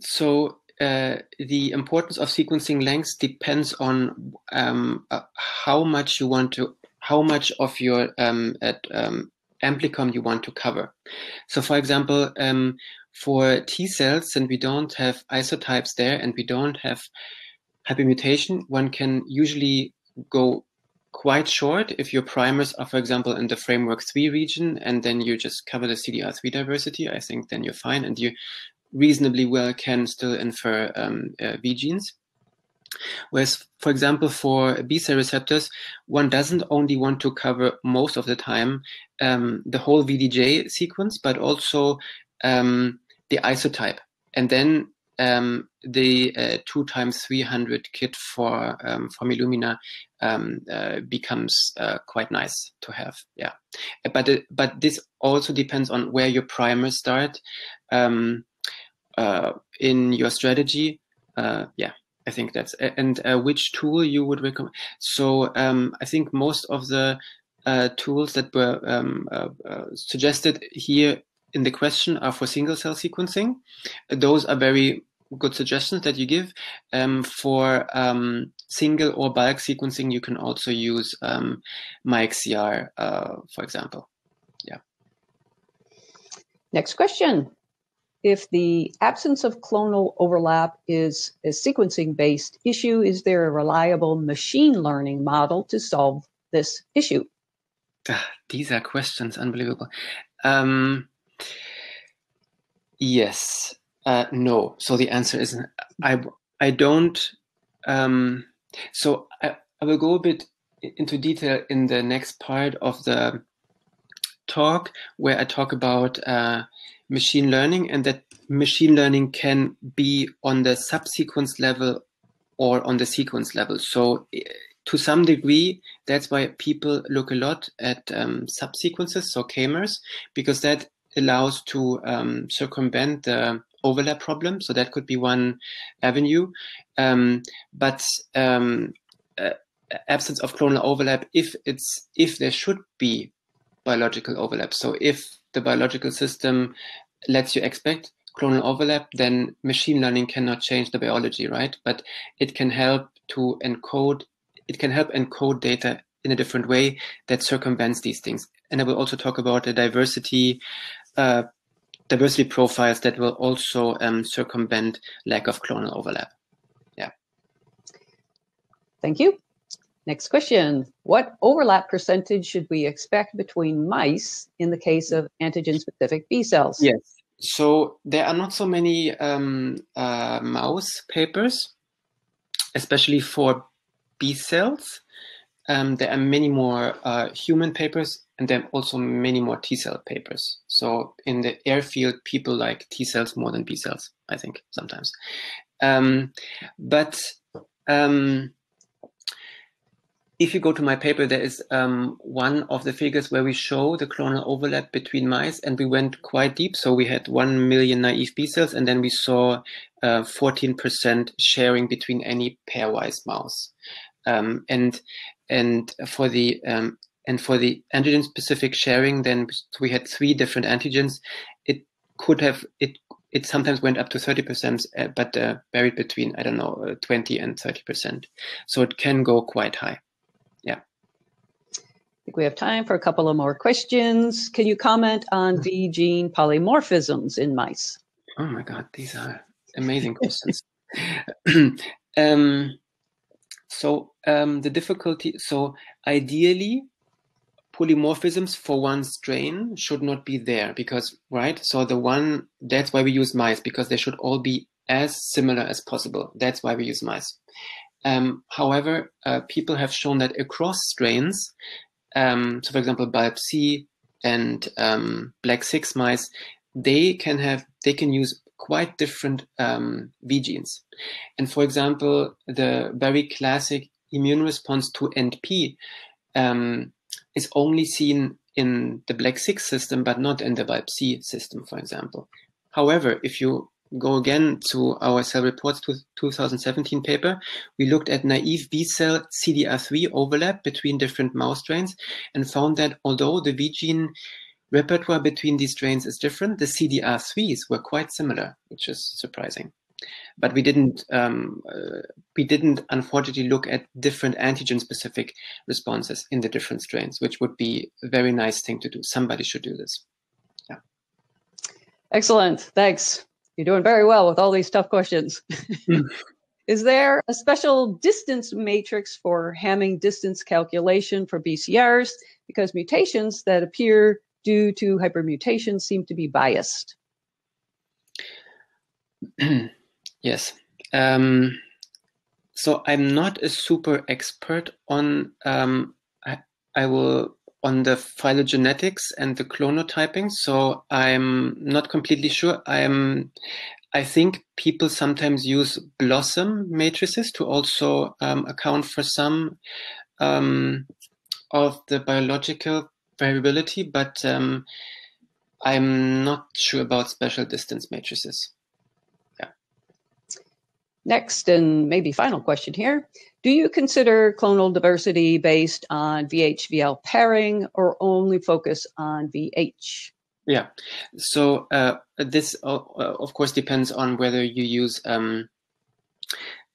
so uh, the importance of sequencing lengths depends on um, uh, how much you want to, how much of your um, at, um, you want to cover. So, for example, um, for T cells, and we don't have isotypes there, and we don't have hypermutation, one can usually go quite short if your primers are, for example, in the framework 3 region, and then you just cover the CDR3 diversity, I think then you're fine, and you reasonably well can still infer um, uh, V genes. Whereas, for example, for B cell receptors, one doesn't only want to cover most of the time um, the whole VDJ sequence, but also um, the isotype. And then um, the uh, two times 300 kit for um, from Illumina um, uh, becomes uh, quite nice to have. Yeah, but uh, but this also depends on where your primers start um, uh, in your strategy. Uh, yeah, I think that's and which tool you would recommend. So um, I think most of the tools that were um, suggested here in the question are for single cell sequencing. Those are very good suggestions that you give. Um, for um, single or bulk sequencing, you can also use um, MiXCR, uh, for example. Yeah. Next question. If the absence of clonal overlap is a sequencing based issue, is there a reliable machine learning model to solve this issue? Ah, these are questions, unbelievable. Um, yes, uh, no. So the answer is I. I don't. Um, so I, I will go a bit into detail in the next part of the talk, where I talk about uh, machine learning, and that machine learning can be on the subsequence level or on the sequence level. So to some degree, that's why people look a lot at um, subsequences, so k-mers, because that allows to um, circumvent the overlap problem. So that could be one avenue. Um, but um, uh, absence of clonal overlap, if it's if there should be biological overlap. So if the biological system lets you expect clonal overlap, then machine learning cannot change the biology, right? But it can help to encode. It can help encode data in a different way that circumvents these things. And I will also talk about the diversity uh, diversity profiles that will also um, circumvent lack of clonal overlap. Yeah. Thank you. Next question. What overlap percentage should we expect between mice in the case of antigen-specific B cells? Yes. So there are not so many um, uh, mouse papers, especially for B cells. Um, there are many more uh, human papers and then also many more T cell papers. So in the AIRR field, people like T cells more than B cells, I think sometimes. Um, but um, if you go to my paper, there is um, one of the figures where we show the clonal overlap between mice, and we went quite deep. So we had 1 million naive B cells, and then we saw 14% uh, sharing between any pairwise mouse. Um, and and for the um, and for the antigen specific sharing, then we had three different antigens. It could have it it sometimes went up to 30%, uh, but uh, varied between, I don't know, uh, 20 and 30%. So it can go quite high. Yeah. I think we have time for a couple of more questions. Can you comment on V gene polymorphisms in mice? Oh my God, these are amazing questions. um, so um, the difficulty, so ideally, polymorphisms for one strain should not be there because, right? So the one, that's why we use mice because they should all be as similar as possible. That's why we use mice. Um, however, uh, people have shown that across strains, um, so for example, BALB/c and um, Black 6 mice, they can have, they can use quite different um, V genes. And for example, the very classic immune response to NP um, is only seen in the Black 6 system, but not in the BALB/c system, for example. However, if you go again to our cell reports 2017 paper, we looked at naive B cell CDR3 overlap between different mouse strains and found that although the V gene repertoire between these strains is different, the CDR3s were quite similar, which is surprising but we didn't um, uh, we didn't unfortunately look at different antigen specific responses in the different strains, which would be a very nice thing to do. Somebody should do this. Yeah. Excellent. Thanks. You're doing very well with all these tough questions. Is there a special distance matrix for Hamming distance calculation for BCRs? Because mutations that appear due to hypermutation seem to be biased. Yes. Um, so I'm not a super expert on um, I, I, will on the phylogenetics and the clonotyping. So I'm not completely sure. I'm I think people sometimes use BLOSUM matrices to also um, account for some um, of the biological variability, but um, I'm not sure about special distance matrices. Next, and maybe final question here. Do you consider clonal diversity based on VH-VL pairing or only focus on VH? Yeah, so uh, this uh, of course depends on whether you use um,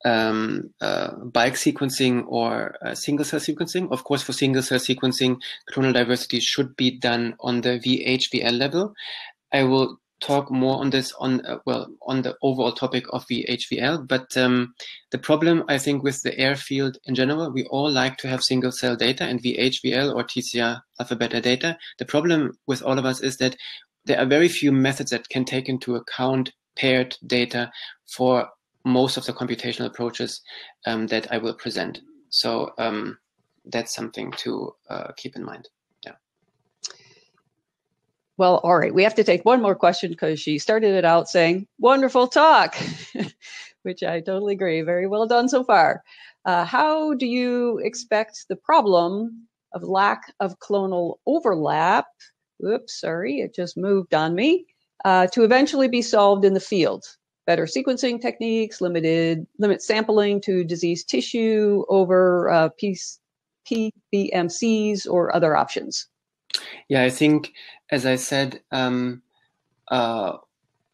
um, uh, bulk sequencing or uh, single cell sequencing. Of course, for single cell sequencing, clonal diversity should be done on the VH-VL level. I will talk more on this on uh, well on the overall topic of the HVL. But um, the problem I think with the AIRR field in general, we all like to have single cell data and VHVL or TCR alpha beta data. The problem with all of us is that there are very few methods that can take into account paired data for most of the computational approaches um, that I will present. So um, that's something to uh, keep in mind. Well, all right, we have to take one more question because she started it out saying, wonderful talk, which I totally agree. Very well done so far. Uh, how do you expect the problem of lack of clonal overlap, oops, sorry, it just moved on me, uh, to eventually be solved in the field? Better sequencing techniques, limited limit sampling to disease tissue over uh, PBMCs or other options? Yeah, I think, as I said, um, uh,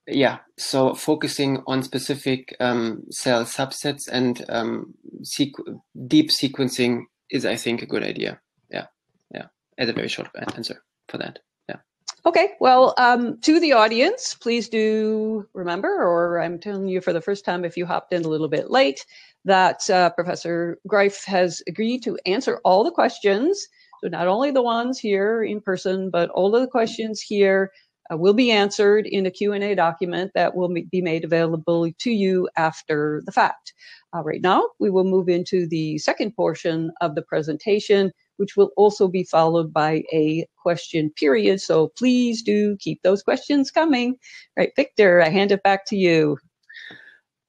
yeah, so focusing on specific um, cell subsets and um, sequ- deep sequencing is, I think, a good idea. Yeah, yeah, as a very short answer for that. Yeah. Okay, well, um, to the audience, please do remember, or I'm telling you for the first time if you hopped in a little bit late, that uh, Professor Greiff has agreed to answer all the questions so not only the ones here in person, but all of the questions here uh, will be answered in a Q&A document that will be made available to you after the fact. Uh, right now, we will move into the second portion of the presentation, which will also be followed by a question period. So please do keep those questions coming. Right, Victor, I hand it back to you.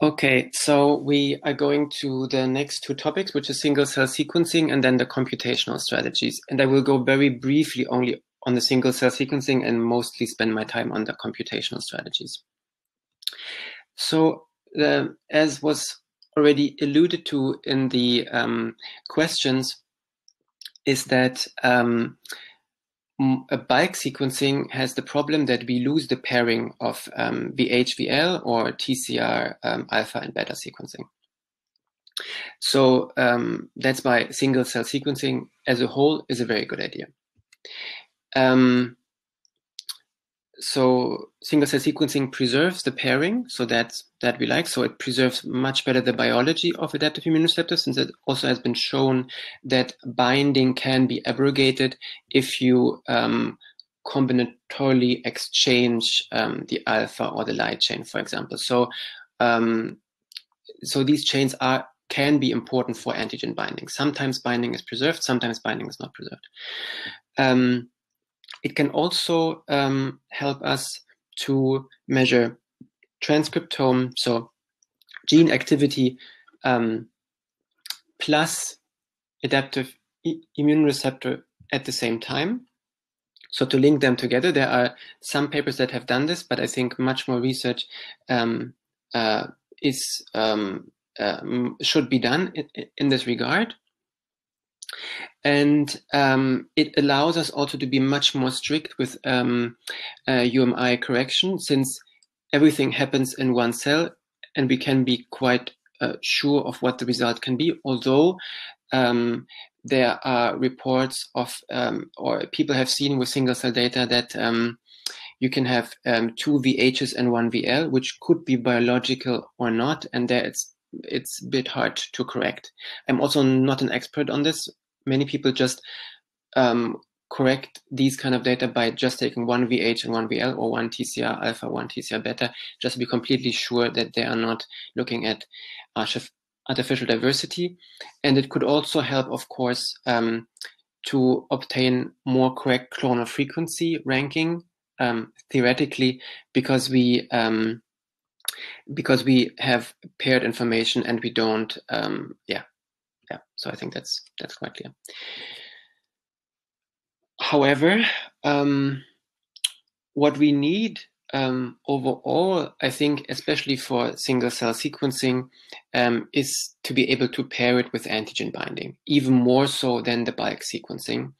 Okay, so we are going to the next two topics, which is single cell sequencing and then the computational strategies. And I will go very briefly only on the single cell sequencing and mostly spend my time on the computational strategies. So as was already alluded to in the um, questions, is that um, a bulk sequencing has the problem that we lose the pairing of um, VHVL or TCR um, alpha and beta sequencing. So um, that's why single cell sequencing as a whole is a very good idea. Um, so single cell sequencing preserves the pairing, so that's that we like. So it preserves much better the biology of adaptive immune receptors, since it also has been shown that binding can be abrogated if you um, combinatorially exchange um, the alpha or the light chain, for example. So um, so these chains are can be important for antigen binding. Sometimes binding is preserved, sometimes binding is not preserved. Um, it can also um, help us to measure transcriptome, so gene activity um, plus adaptive immune receptor at the same time. So to link them together, there are some papers that have done this, but I think much more research um, uh, is um, uh, should be done in, in this regard. And um, it allows us also to be much more strict with um, uh, UMI correction since everything happens in one cell and we can be quite uh, sure of what the result can be, although um, there are reports of, um, or people have seen with single cell data that um, you can have um, two VHs and one VL, which could be biological or not, and there it's it's a bit hard to correct. I'm also not an expert on this, many people just um, correct these kind of data by just taking one VH and one VL or one TCR alpha, one TCR beta, just to be completely sure that they are not looking at artificial diversity. And it could also help, of course, um, to obtain more correct clonal frequency ranking um, theoretically because we um, because we have paired information and we don't um, yeah yeah, so I think that's that's quite clear. However, um, what we need um, overall, I think, especially for single cell sequencing, um, is to be able to pair it with antigen binding, even more so than the bulk sequencing.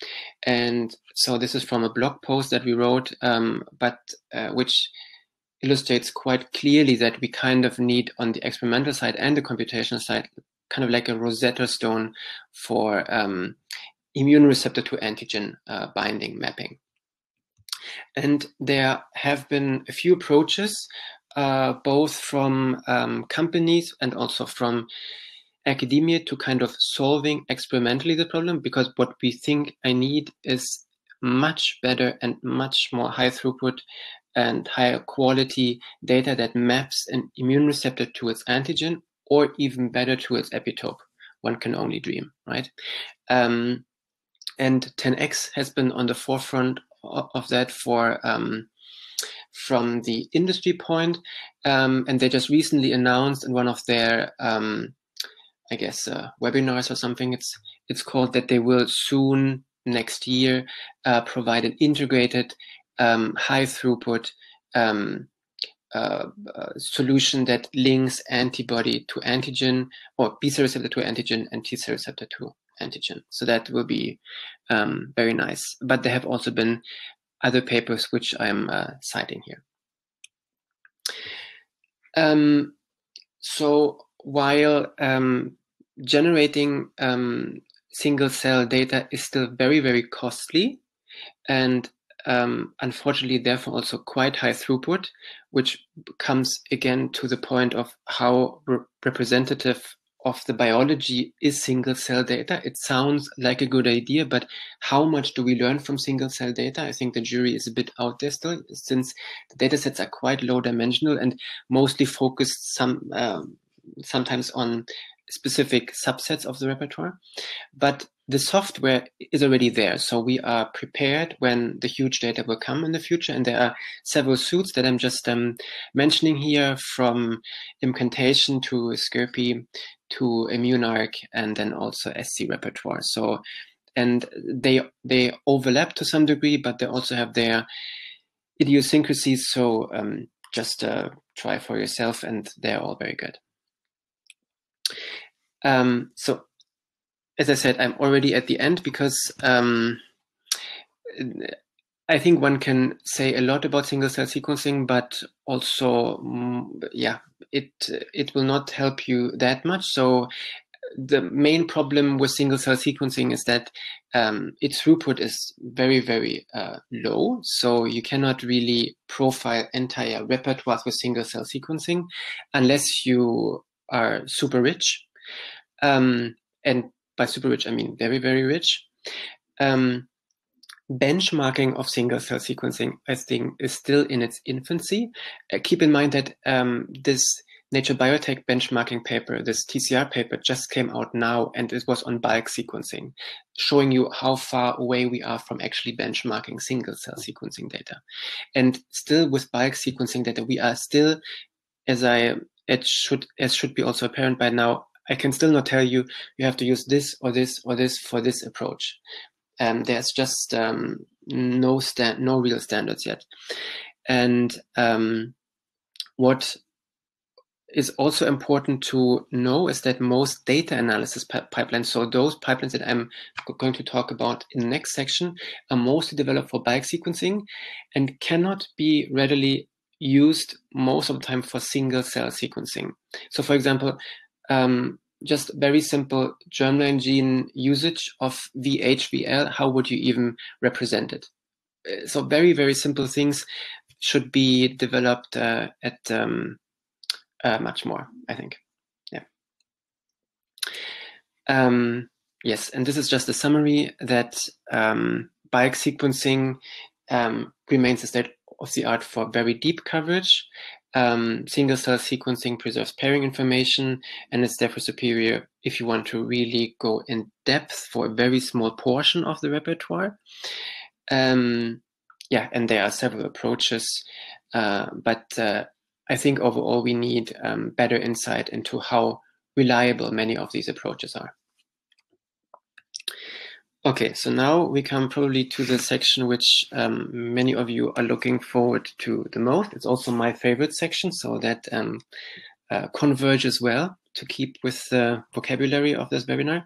And so this is from a blog post that we wrote, um, but uh, which illustrates quite clearly that we kind of need on the experimental side and the computational side kind of like a Rosetta Stone for um, immune receptor to antigen uh, binding mapping. And there have been a few approaches, uh, both from um, companies and also from academia to kind of solving experimentally the problem because what we think I need is much better and much more high throughput and higher quality data that maps an immune receptor to its antigen or even better to its epitope. One can only dream, right? Um, and 10x has been on the forefront of that for um, from the industry point, um, and they just recently announced in one of their, um, I guess, uh, webinars or something. It's it's called that they will soon next year uh, provide an integrated, um, high throughput um, uh, uh, solution that links antibody to antigen or B cell receptor to antigen and T cell receptor to antigen. So that will be um, very nice. But there have also been other papers which I'm uh, citing here. Um, so while um, generating um, single cell data is still very, very costly and um, unfortunately, therefore, also quite high throughput, which comes again to the point of how re representative of the biology is single cell data. It sounds like a good idea, but how much do we learn from single cell data? I think the jury is a bit out there still, since the data sets are quite low dimensional and mostly focused some um, sometimes on specific subsets of the repertoire. But the software is already there. So we are prepared when the huge data will come in the future. And there are several suits that I'm just um, mentioning here from Immcantation to Scirpy to Immunarch and then also scRepertoire. So, and they, they overlap to some degree, but they also have their idiosyncrasies. So um, just uh, try for yourself and they're all very good. Um, so as I said, I'm already at the end because um, I think one can say a lot about single cell sequencing, but also, mm, yeah, it it will not help you that much. So the main problem with single cell sequencing is that um, its throughput is very, very uh, low. So you cannot really profile entire repertoires with single cell sequencing unless you are super rich. Um, and by super rich, I mean very, very rich. Um, benchmarking of single cell sequencing, I think, is still in its infancy. Uh, keep in mind that um, this Nature Biotech benchmarking paper, this TCR paper, just came out now, and it was on bulk sequencing, showing you how far away we are from actually benchmarking single cell sequencing data. And still with bulk sequencing data, we are still, as I it should as should be also apparent by now, I can still not tell you you have to use this or this or this for this approach. Um, there's just um, no stand, no real standards yet. And um, what is also important to know is that most data analysis pipelines, so those pipelines that I'm going to talk about in the next section, are mostly developed for bulk sequencing and cannot be readily used most of the time for single cell sequencing. So, for example, um, just very simple germline gene usage of VHVL, how would you even represent it? Uh, so very, very simple things should be developed uh, at um, uh, much more, I think. Yeah. Um, yes, and this is just a summary that um, sequencing um, remains the state of the art for very deep coverage um, single cell sequencing preserves pairing information and it's therefore superior if you want to really go in depth for a very small portion of the repertoire. Um, yeah, and there are several approaches, uh, but uh, I think overall we need um, better insight into how reliable many of these approaches are. Okay, so now we come probably to the section which um, many of you are looking forward to the most. It's also my favorite section, so that um, uh, converges well to keep with the vocabulary of this webinar.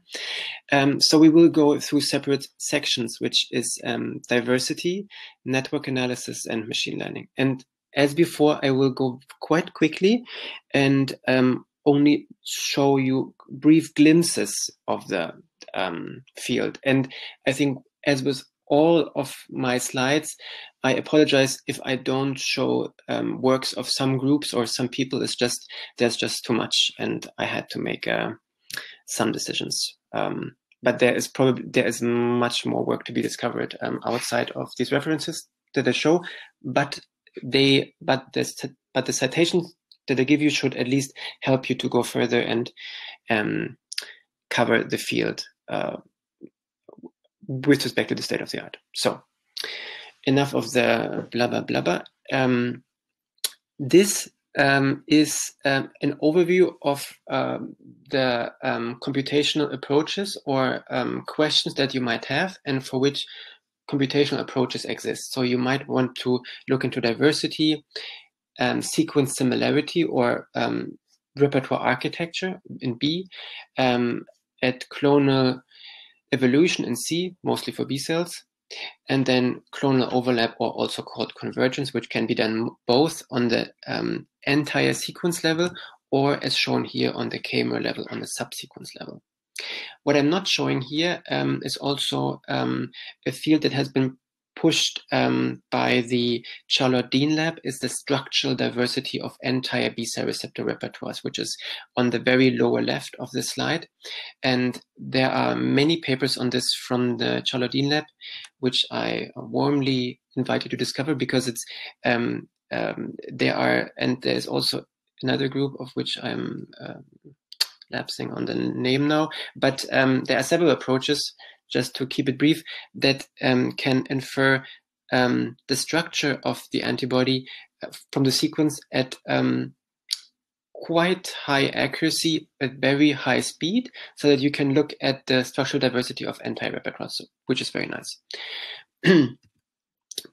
Um, so we will go through separate sections, which is um, diversity, network analysis, and machine learning. And as before, I will go quite quickly and um, only show you brief glimpses of the um, field. And I think, as with all of my slides, I apologize if I don't show um, works of some groups or some people. It's just there's just too much, and I had to make uh, some decisions. Um, but there is probably there is much more work to be discovered um, outside of these references that I show. But they but the but the citations that I give you should at least help you to go further and um, cover the field with respect to the state of the art. So, enough of the blah blah blah. blah. Um, this um, is um, an overview of um, the um, computational approaches or um, questions that you might have, and for which computational approaches exist. So you might want to look into diversity, sequence similarity, or repertoire architecture in B, at clonal evolution in C, mostly for B cells, and then clonal overlap, or also called convergence, which can be done both on the um, entire sequence level or as shown here on the k-mer level, on the subsequence level. What I'm not showing here um, is also um, a field that has been pushed um, by the Charlotte Deane lab is the structural diversity of entire B cell receptor repertoires, which is on the very lower left of the slide. And there are many papers on this from the Charlotte Deane lab, which I warmly invite you to discover because it's um, um, there are, and there's also another group of which I'm uh, lapsing on the name now, but um, there are several approaches just to keep it brief, that um, can infer um, the structure of the antibody uh, from the sequence at um, quite high accuracy at very high speed so that you can look at the structural diversity of repertoires, which is very nice.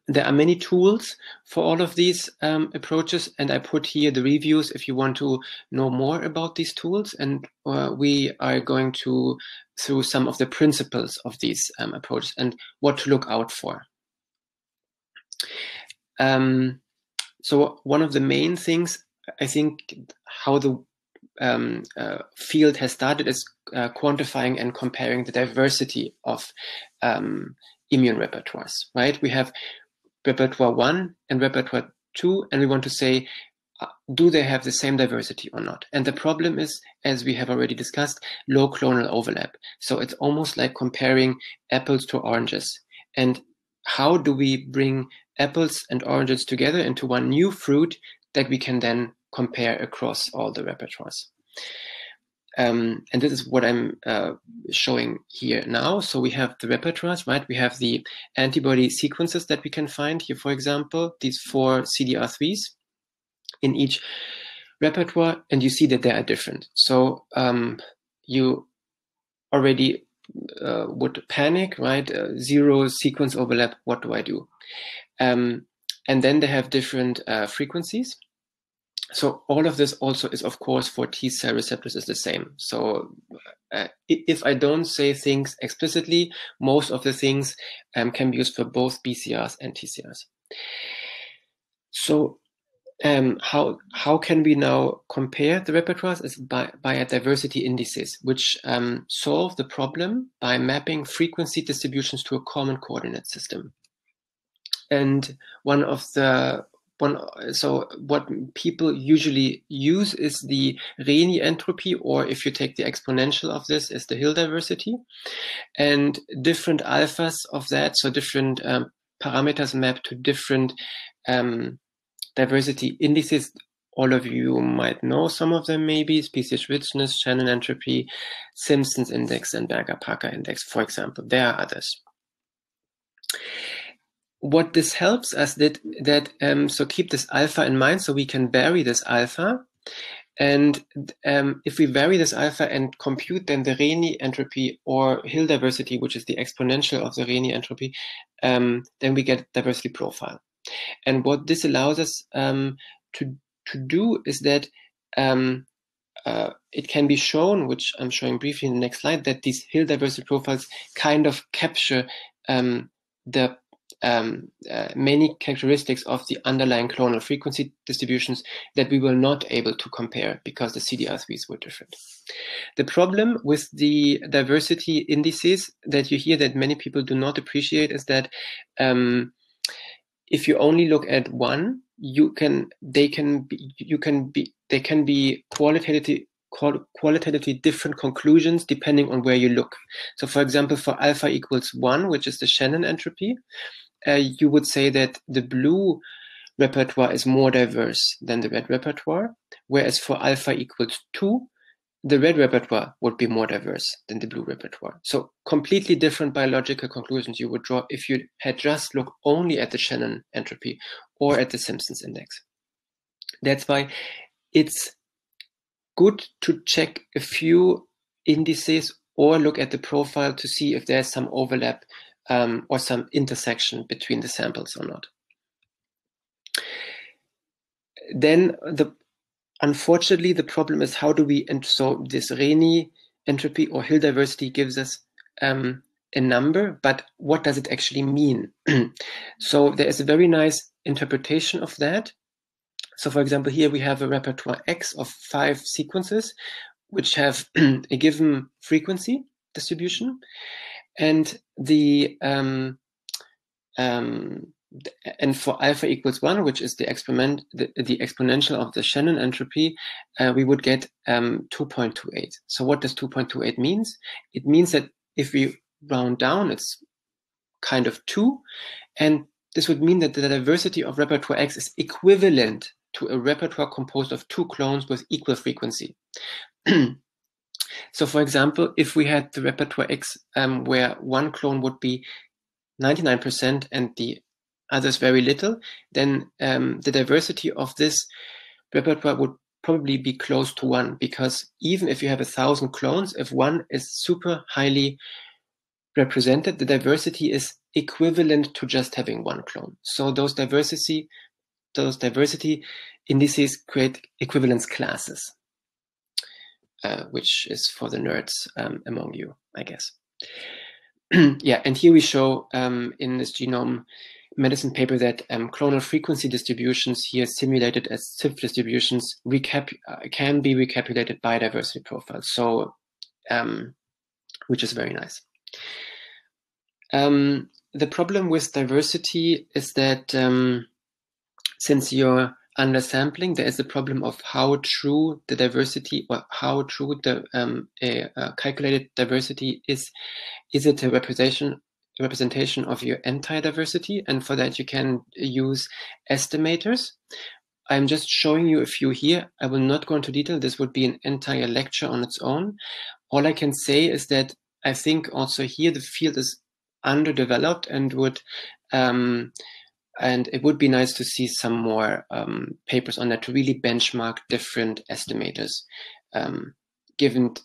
there are many tools for all of these um, approaches, and I put here the reviews if you want to know more about these tools. And uh, we are going to through some of the principles of these um, approaches and what to look out for. Um, so one of the main things I think how the um, uh, field has started is uh, quantifying and comparing the diversity of um, immune repertoires, right? We have repertoire one and repertoire two, and we want to say, uh, do they have the same diversity or not? And the problem is, as we have already discussed, low clonal overlap. So it's almost like comparing apples to oranges. And how do we bring apples and oranges together into one new fruit that we can then compare across all the repertoires. Um, and this is what I'm uh, showing here now. So we have the repertoires, right? We have the antibody sequences that we can find here, for example, these four CDR3s in each repertoire, and you see that they are different. So um, you already uh, would panic, right? Uh, zero sequence overlap. What do I do? Um, and then they have different uh, frequencies so all of this also is of course for T cell receptors is the same. So uh, if I don't say things explicitly, most of the things um, can be used for both BCRs and TCRs. So um, how how can we now compare the repertoires is by, by a diversity indices, which um, solve the problem by mapping frequency distributions to a common coordinate system. And one of the one so what people usually use is the Rényi entropy or if you take the exponential of this is the Hill diversity. And different alphas of that so different um, parameters map to different um, diversity indices. All of you might know some of them maybe species richness Shannon entropy Simpsons index and Berger Parker index for example. There are others what this helps us that that um, so keep this alpha in mind so we can vary this alpha and um, if we vary this alpha and compute then the Rényi entropy or Hill diversity, which is the exponential of the Rényi entropy, um, then we get diversity profile. And what this allows us um, to to do is that um, uh, it can be shown, which I'm showing briefly in the next slide, that these Hill diversity profiles kind of capture um, the um, uh, many characteristics of the underlying clonal frequency distributions that we were not able to compare because the CDR3s were different. The problem with the diversity indices that you hear that many people do not appreciate is that um, if you only look at one, you can they can be you can be they can be qualitatively qualitatively different conclusions depending on where you look. So, for example, for alpha equals one, which is the Shannon entropy, uh, you would say that the blue repertoire is more diverse than the red repertoire, whereas for alpha equals two, the red repertoire would be more diverse than the blue repertoire. So completely different biological conclusions you would draw if you had just looked only at the Shannon entropy or at the Simpsons index. That's why it's good to check a few indices or look at the profile to see if there's some overlap um, or some intersection between the samples or not. Then the unfortunately the problem is how do we and so this Rényi entropy or Hill diversity gives us um, a number, but what does it actually mean? so there is a very nice interpretation of that. So for example, here we have a repertoire X of five sequences, which have a given frequency distribution and the um, um, and for alpha equals one, which is the exponent the, the exponential of the Shannon entropy, uh, we would get um, 2.28. So what does 2.28 means? It means that if we round down, it's kind of two, and this would mean that the diversity of repertoire X is equivalent to a repertoire composed of two clones with equal frequency. So for example, if we had the repertoire X um, where one clone would be 99% and the others very little, then um, the diversity of this repertoire would probably be close to one because even if you have a thousand clones, if one is super highly represented, the diversity is equivalent to just having one clone. So those diversity, those diversity indices create equivalence classes, uh, which is for the nerds um, among you, I guess. yeah, and here we show um, in this genome medicine paper that um, clonal frequency distributions here simulated as Zipf distributions recap uh, can be recapitulated by diversity profiles. So, um, which is very nice. Um, the problem with diversity is that um, since you're undersampling, there is a problem of how true the diversity or how true the um, a, a calculated diversity is. Is it a representation representation of your entire diversity? And for that, you can use estimators. I'm just showing you a few here. I will not go into detail. This would be an entire lecture on its own. All I can say is that I think also here the field is underdeveloped and would um, and it would be nice to see some more um, papers on that to really benchmark different estimators, um, given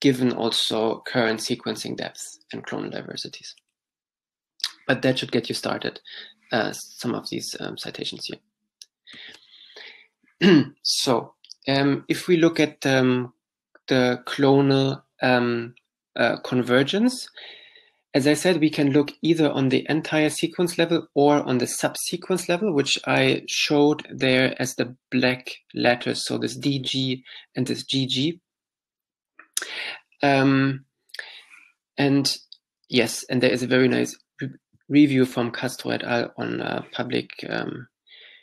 given also current sequencing depths and clonal diversities. But that should get you started. Uh, some of these um, citations here. so, um, if we look at um, the clonal um, uh, convergence, as I said, we can look either on the entire sequence level or on the subsequence level, which I showed there as the black letters. So this DG and this GG. Um, and yes, and there is a very nice re review from Castro et al. on uh, public um,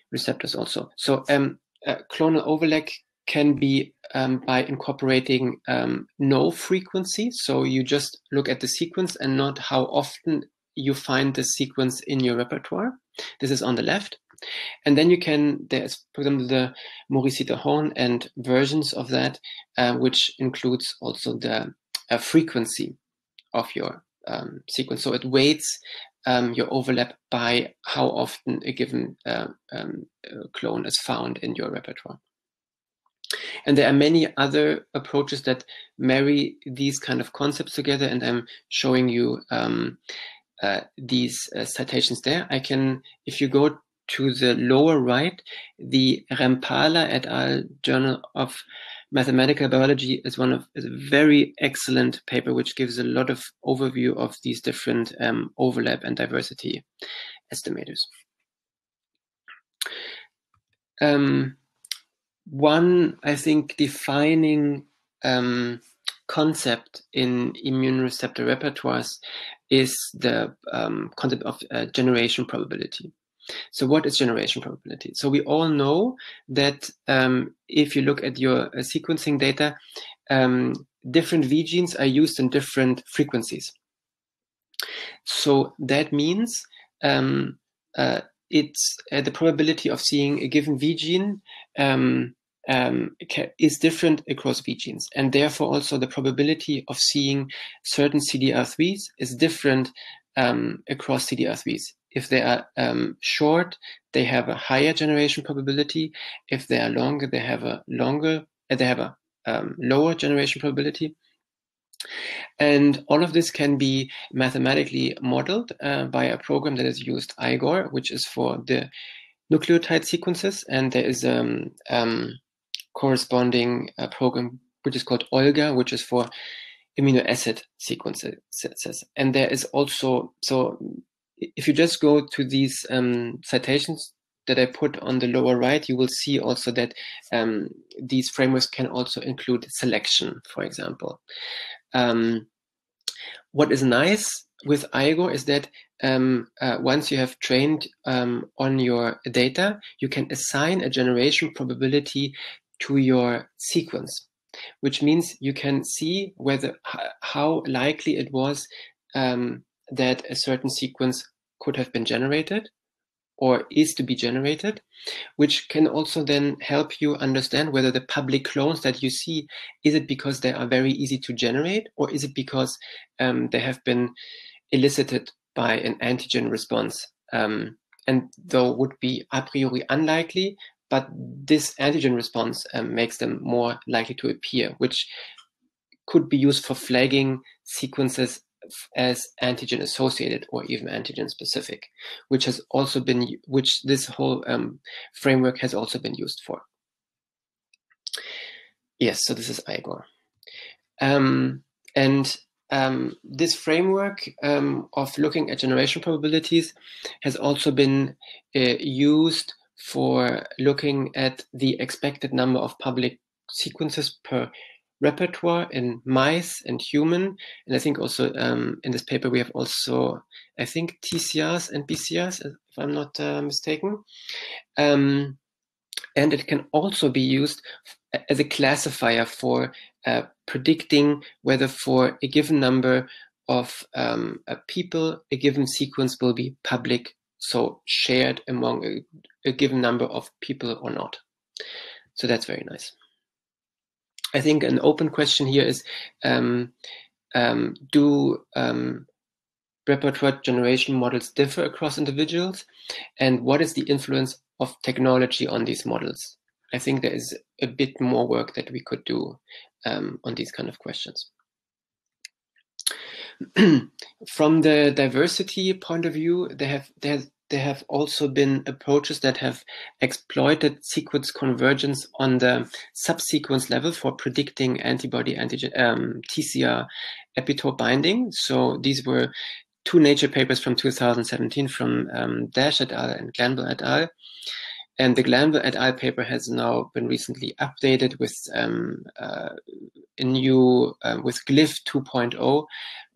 receptors also. So um, uh, clonal overlap can be um, by incorporating um, no frequency. So you just look at the sequence and not how often you find the sequence in your repertoire. This is on the left. And then you can, there's, for example, the Morisita Horn and versions of that, uh, which includes also the uh, frequency of your um, sequence. So it weights um, your overlap by how often a given uh, um, uh, clone is found in your repertoire. And there are many other approaches that marry these kind of concepts together, and I'm showing you um, uh, these uh, citations there. I can, if you go to the lower right, the Rempala et al. Journal of Mathematical Biology is one of is a very excellent paper which gives a lot of overview of these different um, overlap and diversity estimators. Um, one, I think, defining um, concept in immune receptor repertoires is the um, concept of uh, generation probability. So what is generation probability? So we all know that um, if you look at your uh, sequencing data, um, different V genes are used in different frequencies. So that means um, uh, it's uh, the probability of seeing a given V gene um, um, is different across V genes, and therefore also the probability of seeing certain CDR3s is different um, across CDR3s. If they are um, short, they have a higher generation probability. If they are longer, they have a longer, uh, they have a um, lower generation probability. And all of this can be mathematically modeled uh, by a program that is used IGOR, which is for the nucleotide sequences. And there is a um, um, corresponding uh, program which is called Olga, which is for amino acid sequences. And there is also, so if you just go to these um, citations that I put on the lower right, you will see also that um, these frameworks can also include selection, for example. Um, what is nice with IGOR is that um, uh, once you have trained um, on your data, you can assign a generation probability to your sequence, which means you can see whether how likely it was um, that a certain sequence could have been generated or is to be generated, which can also then help you understand whether the public clones that you see, is it because they are very easy to generate or is it because um, they have been elicited by an antigen response? Um, and though would be a priori unlikely, but this antigen response um, makes them more likely to appear, which could be used for flagging sequences as antigen associated or even antigen specific, which has also been, which this whole um, framework has also been used for. Yes, so this is Igor. Um, and um, this framework um, of looking at generation probabilities has also been uh, used for looking at the expected number of public sequences per repertoire in mice and human. And I think also um, in this paper we have also, I think, TCRs and BCRs, if I'm not uh, mistaken. Um, and it can also be used as a classifier for uh, predicting whether for a given number of um, uh, people, a given sequence will be public, so shared among a, a given number of people or not. So that's very nice. I think an open question here is, um, um, do um, repertoire generation models differ across individuals? And what is the influence of technology on these models? I think there is a bit more work that we could do um, on these kind of questions. From the diversity point of view, they have, there, there have also been approaches that have exploited sequence convergence on the subsequence level for predicting antibody antigen um, TCR epitope binding. So these were two Nature papers from 2017 from um, Dash et al. and Glanville et al. And the Glanville et al. paper has now been recently updated with um, uh, a new, uh, with GLIPH 2.0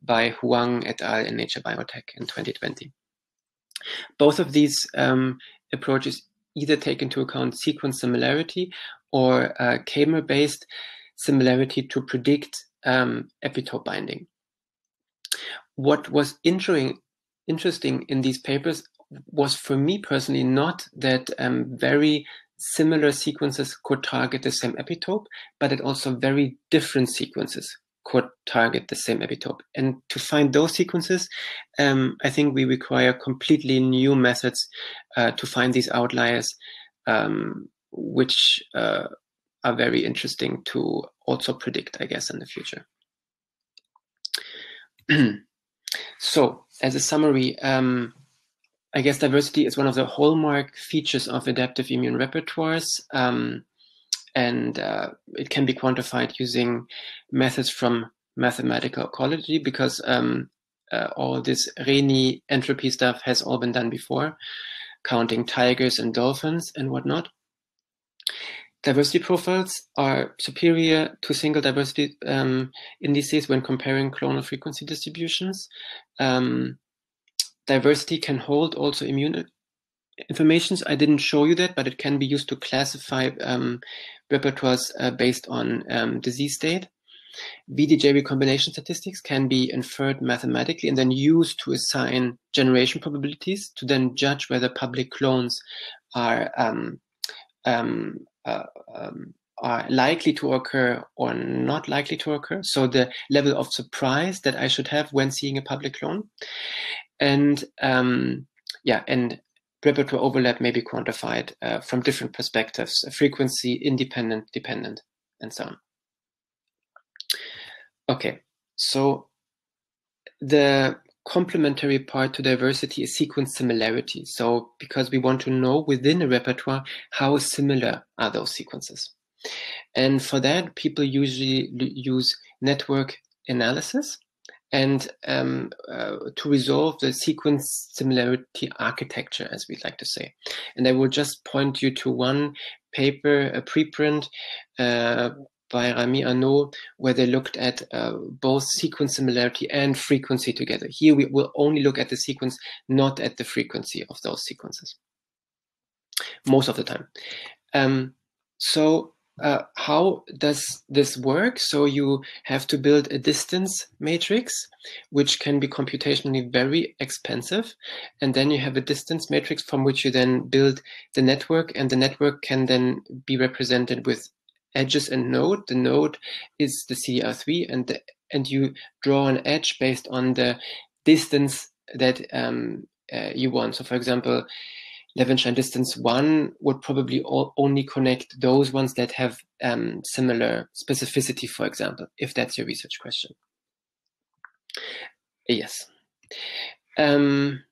by Huang et al. in Nature Biotech in 2020. Both of these um, approaches either take into account sequence similarity or uh, k-mer-based similarity to predict um, epitope binding. What was interesting, interesting in these papers was for me personally not that um, very similar sequences could target the same epitope, but that also very different sequences could target the same epitope. And to find those sequences, um, I think we require completely new methods uh, to find these outliers, um, which uh, are very interesting to also predict, I guess, in the future. so, as a summary, um, I guess diversity is one of the hallmark features of adaptive immune repertoires. Um, and uh, it can be quantified using methods from mathematical ecology because um, uh, all this Rényi entropy stuff has all been done before, counting tigers and dolphins and whatnot. Diversity profiles are superior to single diversity um, indices when comparing clonal frequency distributions. Um, diversity can hold also immune informations. I didn't show you that, but it can be used to classify um, repertoires uh, based on um, disease state. VDJ recombination statistics can be inferred mathematically and then used to assign generation probabilities to then judge whether public clones are um, um, uh, um, are likely to occur or not likely to occur. So the level of surprise that I should have when seeing a public clone, and um, yeah, and repertoire overlap may be quantified uh, from different perspectives, frequency, independent, dependent, and so on. Okay, so the complementary part to diversity is sequence similarity. So because we want to know within a repertoire, how similar are those sequences? And for that, people usually use network analysis and um, uh, to resolve the sequence similarity architecture, as we'd like to say. And I will just point you to one paper, a preprint uh, by Ramy Arnaout, where they looked at uh, both sequence similarity and frequency together. Here we will only look at the sequence, not at the frequency of those sequences, most of the time. Um, so uh, how does this work? So you have to build a distance matrix, which can be computationally very expensive. And then you have a distance matrix from which you then build the network and the network can then be represented with edges and node. The node is the CDR3 and the, and you draw an edge based on the distance that um, uh, you want. So for example, Levenshtein distance one would probably only connect those ones that have um, similar specificity, for example, if that's your research question. Yes. Um,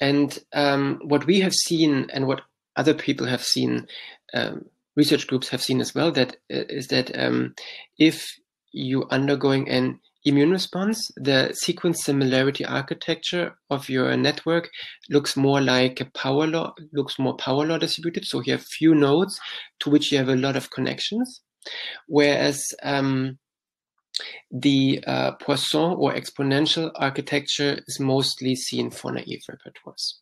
and um, what we have seen and what other people have seen, um, research groups have seen as well, that uh, is that um, if you undergoing an immune response, the sequence similarity architecture of your network looks more like a power law, looks more power law distributed. So you have few nodes to which you have a lot of connections. Whereas um, the uh, Poisson or exponential architecture is mostly seen for naive repertoires.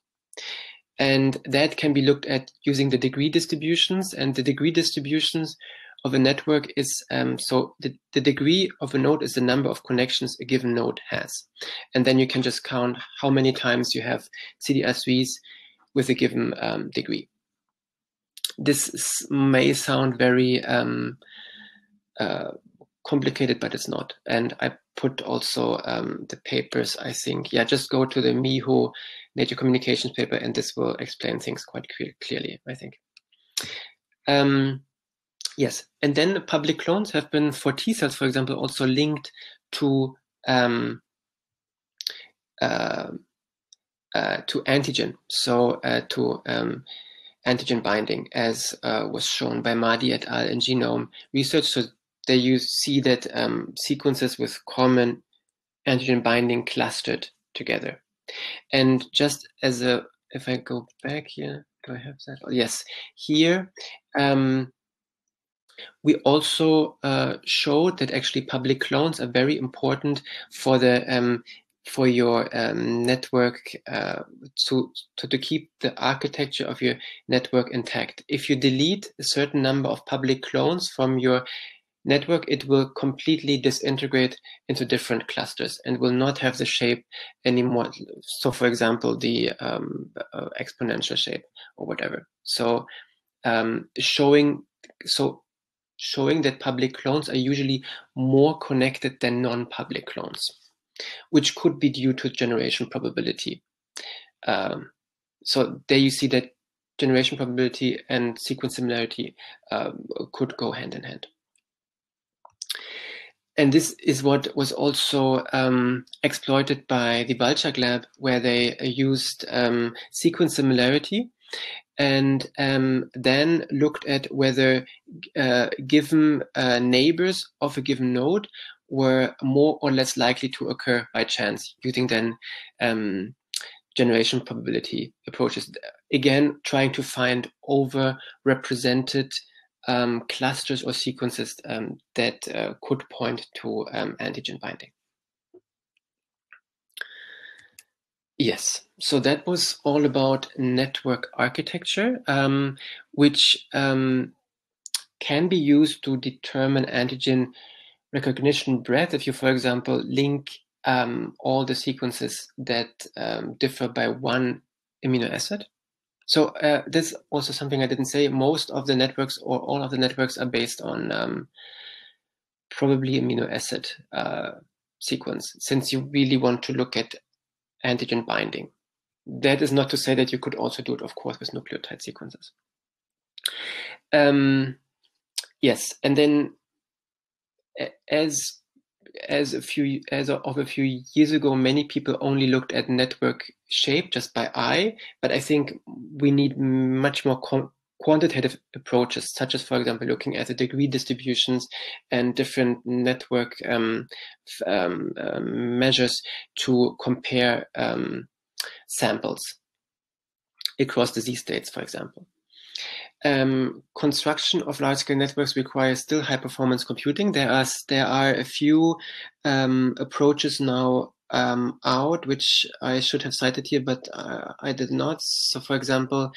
And that can be looked at using the degree distributions and the degree distributions of a network is um, so the, the degree of a node is the number of connections a given node has. And then you can just count how many times you have CDR3s with a given um, degree. This may sound very um, uh, complicated, but it's not. And I put also um, the papers, I think, yeah, just go to the Miho Nature Communications paper and this will explain things quite clearly, I think. Um, Yes, and then the public clones have been for T cells, for example, also linked to um, uh, uh, to antigen, so uh, to um, antigen binding, as uh, was shown by Madi et al. in genome research. So there you see that um, sequences with common antigen binding clustered together. And just as a, if I go back here, do I have that? Oh, yes, here. Um, we also uh, showed that actually public clones are very important for the um, for your um, network uh, to, to, to keep the architecture of your network intact. If you delete a certain number of public clones from your network, it will completely disintegrate into different clusters and will not have the shape anymore. So, for example, the um, uh, exponential shape or whatever. So, um, showing so showing that public clones are usually more connected than non-public clones, which could be due to generation probability. Um, so there you see that generation probability and sequence similarity um, could go hand in hand. And this is what was also um, exploited by the Walczak lab, where they used um, sequence similarity and um, then looked at whether uh, given uh, neighbors of a given node were more or less likely to occur by chance using then um, generation probability approaches. Again, trying to find overrepresented um, clusters or sequences um, that uh, could point to um, antigen binding. Yes, so that was all about network architecture, um, which um, can be used to determine antigen recognition breadth. If you, for example, link um, all the sequences that um, differ by one amino acid. So uh, this is also something I didn't say. Most of the networks or all of the networks are based on um, probably amino acid uh, sequence, since you really want to look at antigen binding. That is not to say that you could also do it, of course, with nucleotide sequences. Um, yes, and then as as a few as of a few years ago, many people only looked at network shape just by eye, but I think we need much more quantitative approaches, such as, for example, looking at the degree distributions and different network um, um, uh, measures to compare um, samples across disease states, for example. Um, construction of large-scale networks requires still high-performance computing. There are there are a few um, approaches now um, out, which I should have cited here, but uh, I did not. So, for example,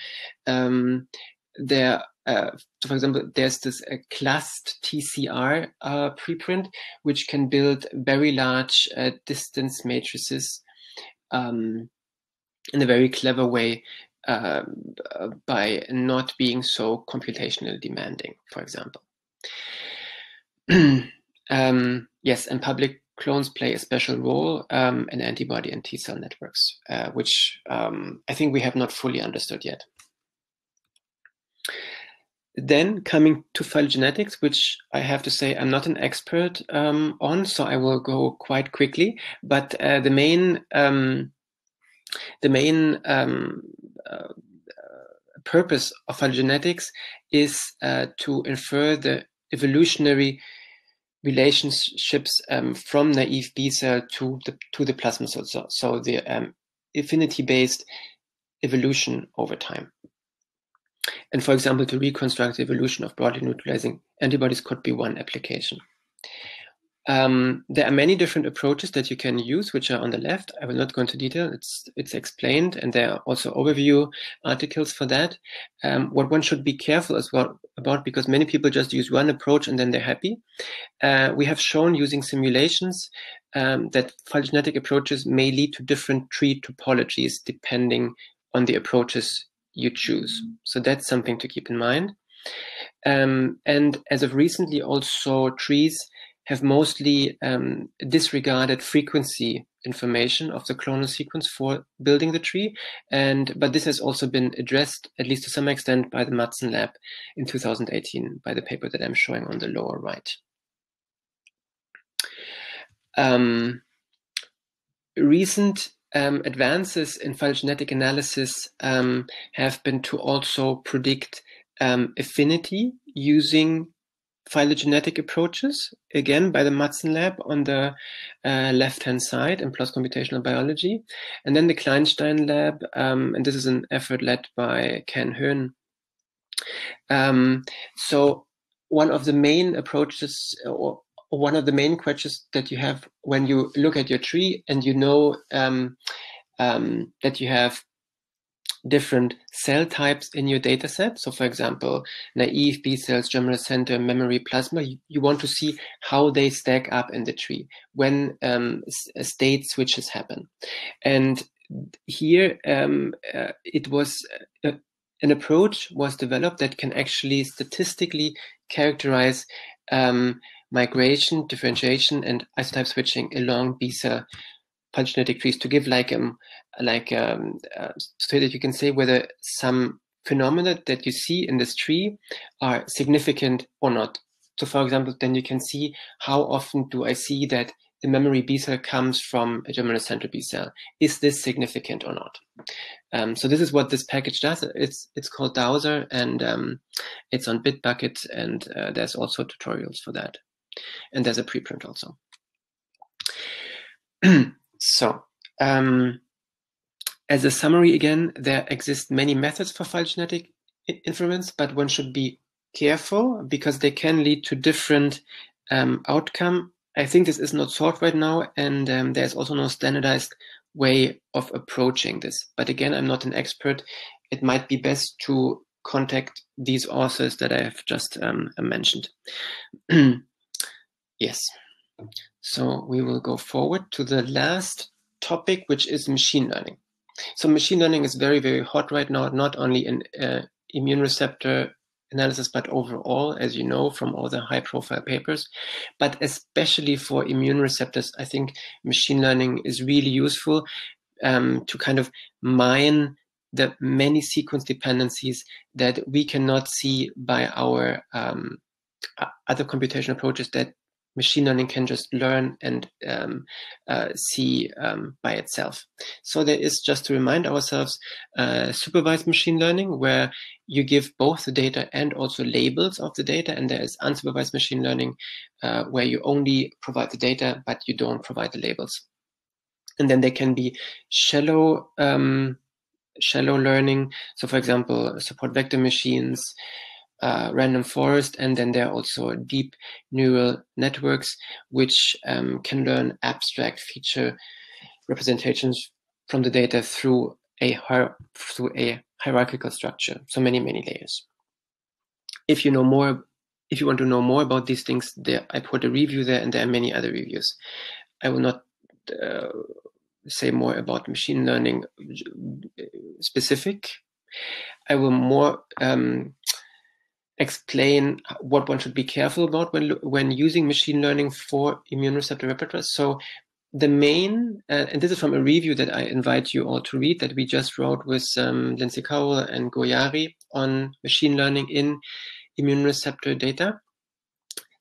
um, there, uh, for example, there's this uh, ClusTCR uh, preprint, which can build very large uh, distance matrices um, in a very clever way um, uh, by not being so computationally demanding, for example. um, yes, and public clones play a special role um, in antibody and T cell networks, uh, which um, I think we have not fully understood yet. Then coming to phylogenetics, which I have to say I'm not an expert um, on, so I will go quite quickly. But uh, the main um, the main um, uh, purpose of phylogenetics is uh, to infer the evolutionary relationships um, from naive B cell to the to the plasma cell, so, so the um, affinity based evolution over time. And for example, to reconstruct the evolution of broadly neutralizing antibodies could be one application. Um, there are many different approaches that you can use, which are on the left. I will not go into detail. It's it's explained, and there are also overview articles for that. Um, what one should be careful as well about, because many people just use one approach and then they're happy. Uh, we have shown using simulations um, that phylogenetic approaches may lead to different tree topologies depending on the approaches you choose. So that's something to keep in mind. Um, and as of recently, also trees have mostly um, disregarded frequency information of the clonal sequence for building the tree. And but this has also been addressed, at least to some extent, by the Madsen lab in 2018 by the paper that I'm showing on the lower right. Um, recent um, advances in phylogenetic analysis um, have been to also predict um, affinity using phylogenetic approaches, again by the Madsen lab on the uh, left-hand side in PLOS Computational Biology. And then the Kleinstein lab, um, and this is an effort led by Ken Hoehn. Um, so one of the main approaches or one of the main questions that you have when you look at your tree and you know um, um, that you have different cell types in your data set. So for example, naive B cells, germinal center, memory plasma, you, you, want to see how they stack up in the tree when um, state switches happen. And here um, uh, it was uh, an approach was developed that can actually statistically characterize um, migration, differentiation, and isotype switching along B cell phylogenetic trees to give like um like um uh, so that you can say whether some phenomena that you see in this tree are significant or not. So for example, then you can see how often do I see that the memory B cell comes from a germinal center B cell. Is this significant or not? Um, so this is what this package does. It's it's called Dowser and um, it's on Bitbucket and uh, there's also tutorials for that. And there's a preprint also. so um, as a summary again, there exist many methods for phylogenetic inference, but one should be careful because they can lead to different um, outcome. I think this is not solved right now, and um, there's also no standardized way of approaching this. But again, I'm not an expert. It might be best to contact these authors that I have just um, mentioned. Yes. So we will go forward to the last topic, which is machine learning. So machine learning is very, very hot right now, not only in uh, immune receptor analysis, but overall, as you know from all the high profile papers, but especially for immune receptors, I think machine learning is really useful um, to kind of mine the many sequence dependencies that we cannot see by our um, other computational approaches that machine learning can just learn and um, uh, see um, by itself. So there is just to remind ourselves uh, supervised machine learning where you give both the data and also labels of the data and there is unsupervised machine learning uh, where you only provide the data but you don't provide the labels. And then there can be shallow um, shallow learning. So for example, support vector machines, uh, random forest, and then there are also deep neural networks which um, can learn abstract feature representations from the data through a through a hierarchical structure. So many many layers. if you know more, if you want to know more about these things, there I put a review there, and there are many other reviews. I will not uh, say more about machine learning specific. I will more um, explain what one should be careful about when when using machine learning for immune receptor repertoires. So the main, uh, and this is from a review that I invite you all to read that we just wrote with um, Lindsay Cowell and Goyari on machine learning in immune receptor data.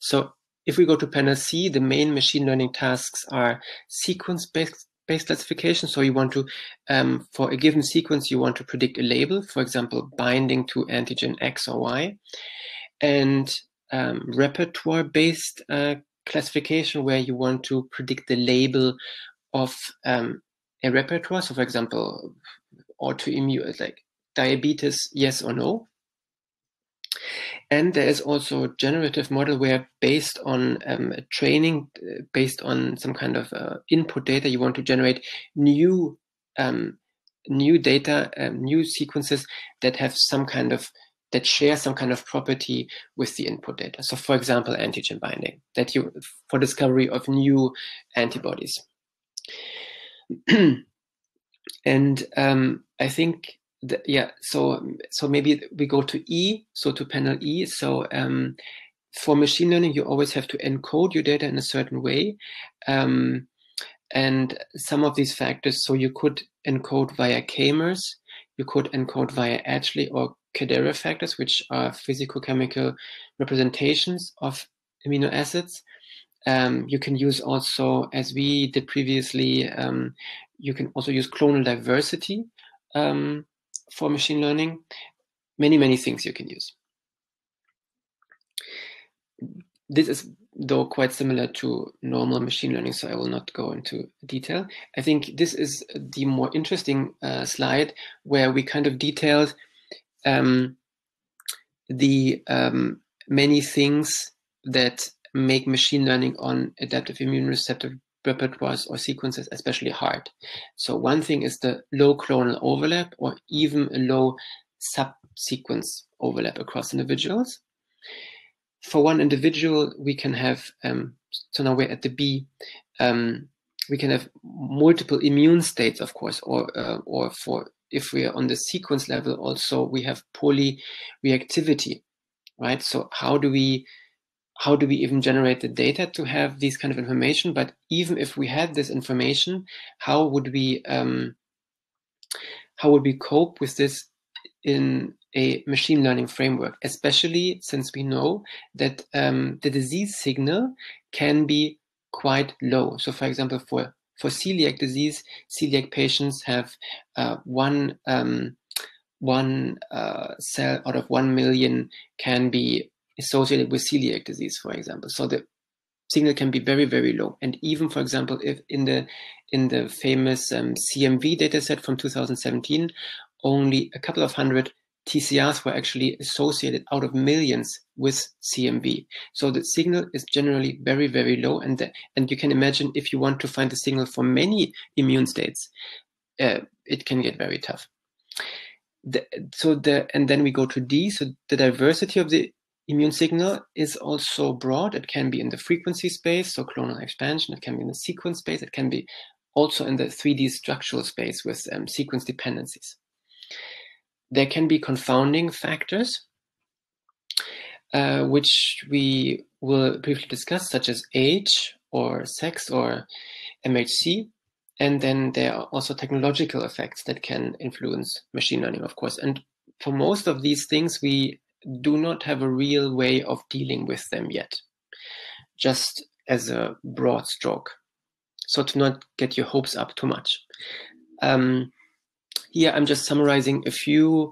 So if we go to panel C, the main machine learning tasks are sequence-based based classification. So you want to, um, for a given sequence, you want to predict a label, for example, binding to antigen X or Y, and um, repertoire-based uh, classification where you want to predict the label of um, a repertoire. So, for example, autoimmune, like diabetes, yes or no. And there is also a generative model where, based on um, training, uh, based on some kind of uh, input data, you want to generate new um, new data, um, new sequences that have some kind of that share some kind of property with the input data. So, for example, antigen binding that you for discovery of new antibodies. and um, I think the, yeah, so so maybe we go to E, so to panel E. So um, for machine learning, you always have to encode your data in a certain way. Um, and some of these factors, so you could encode via k-mers, you could encode via Edgeley or Cadera factors, which are physicochemical representations of amino acids. Um, you can use also, as we did previously, um, you can also use clonal diversity um, for machine learning. Many, many things you can use. This is though quite similar to normal machine learning, so I will not go into detail. I think this is the more interesting uh, slide where we kind of detailed um, the um, many things that make machine learning on adaptive immune receptor repertoires or sequences especially hard. So one thing is the low clonal overlap or even a low subsequence overlap across individuals. For one individual, we can have, um, so now we're at the B, um, we can have multiple immune states, of course, or, uh, or for if we are on the sequence level, also we have polyreactivity, right? So how do we how do we even generate the data to have these kind of information? But even if we had this information, how would we um, how would we cope with this in a machine learning framework, especially since we know that um, the disease signal can be quite low. So, for example, for for celiac disease, celiac patients have uh, one um, one uh, cell out of one million can be associated with celiac disease, for example. So the signal can be very, very low. And even, for example, if in the in the famous um, CMV dataset from 2017, only a couple of hundred TCRs were actually associated out of millions with CMV. So the signal is generally very, very low. And, the, and you can imagine if you want to find the signal for many immune states, uh, it can get very tough. The, so the, and then we go to D. So the diversity of the immune signal is also broad. It can be in the frequency space, so clonal expansion. It can be in the sequence space. It can be also in the 3D structural space with um, sequence dependencies. There can be confounding factors, uh, which we will briefly discuss, such as age or sex or MHC. And then there are also technological effects that can influence machine learning, of course. And for most of these things, we do not have a real way of dealing with them yet, just as a broad stroke. So to not get your hopes up too much. Um, here I'm just summarizing a few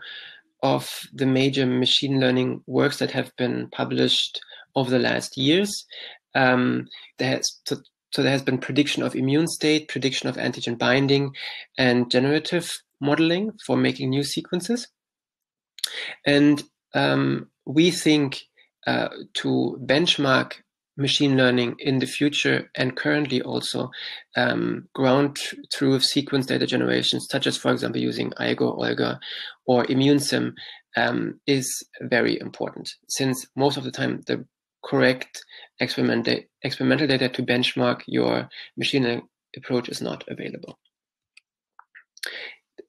of the major machine learning works that have been published over the last years. Um, there has, so, so there has been prediction of immune state, prediction of antigen binding, and generative modeling for making new sequences. And um, we think uh, to benchmark machine learning in the future and currently also um, ground truth sequence data generations, such as, for example, using IGO, Olga, or ImmuneSim, um, is very important since most of the time the correct experimental, experimental data to benchmark your machine learning approach is not available.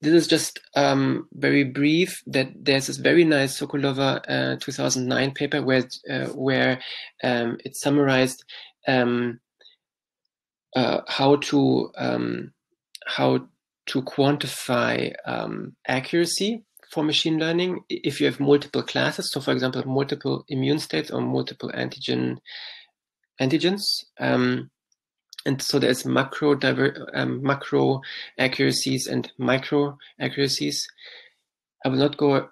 This is just um, very brief. That there's this very nice Sokolova uh, 2009 paper where uh, where um, it summarized um, uh, how to um, how to quantify um, accuracy for machine learning if you have multiple classes. So, for example, multiple immune states or multiple antigen antigens. Um, and so there's macro diver, um, macro accuracies and micro accuracies. I will not go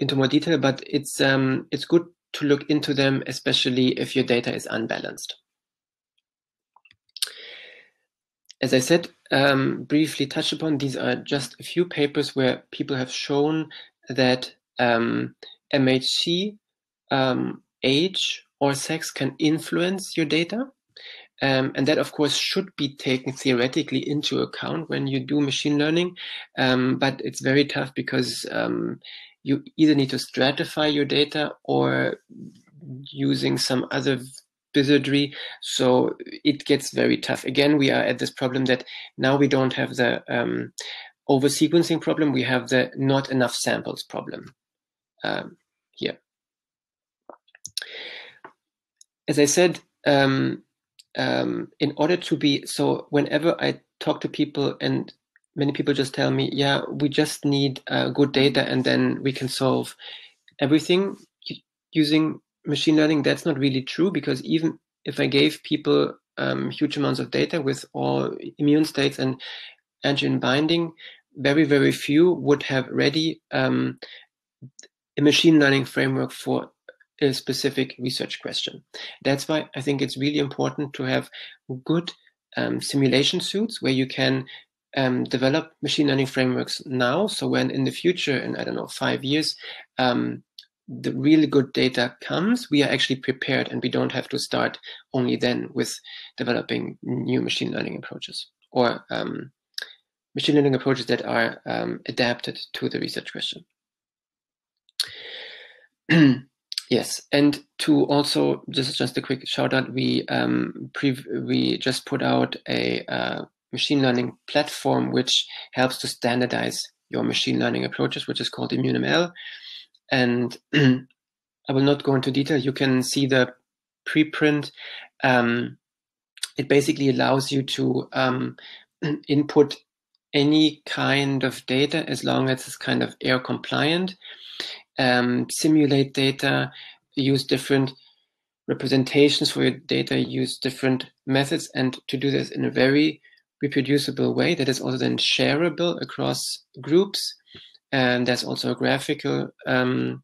into more detail, but it's um, it's good to look into them, especially if your data is unbalanced. As I said, um, briefly touch upon, these are just a few papers where people have shown that um, MHC, um, age, or sex can influence your data. Um, and that, of course, should be taken theoretically into account when you do machine learning. Um, but it's very tough because um, you either need to stratify your data or using some other wizardry. So it gets very tough. Again, we are at this problem that now we don't have the um, over sequencing problem. We have the not enough samples problem um, here. As I said, um, um, in order to be so, whenever I talk to people and many people just tell me, yeah, we just need uh, good data and then we can solve everything using machine learning, that's not really true because even if I gave people um, huge amounts of data with all immune states and antigen binding, very, very few would have ready um, a machine learning framework for a specific research question. That's why I think it's really important to have good um, simulation suits where you can um, develop machine learning frameworks now. So when in the future, in I don't know, five years, um, the really good data comes, we are actually prepared and we don't have to start only then with developing new machine learning approaches or um, machine learning approaches that are um, adapted to the research question. yes, and to also just just a quick shout out, we um, we just put out a uh, machine learning platform which helps to standardize your machine learning approaches, which is called ImmuneML. And I will not go into detail. You can see the preprint. Um, it basically allows you to um, input any kind of data as long as it's kind of air compliant, um, simulate data, use different representations for your data, use different methods, and to do this in a very reproducible way that is also then shareable across groups and there's also a graphical um,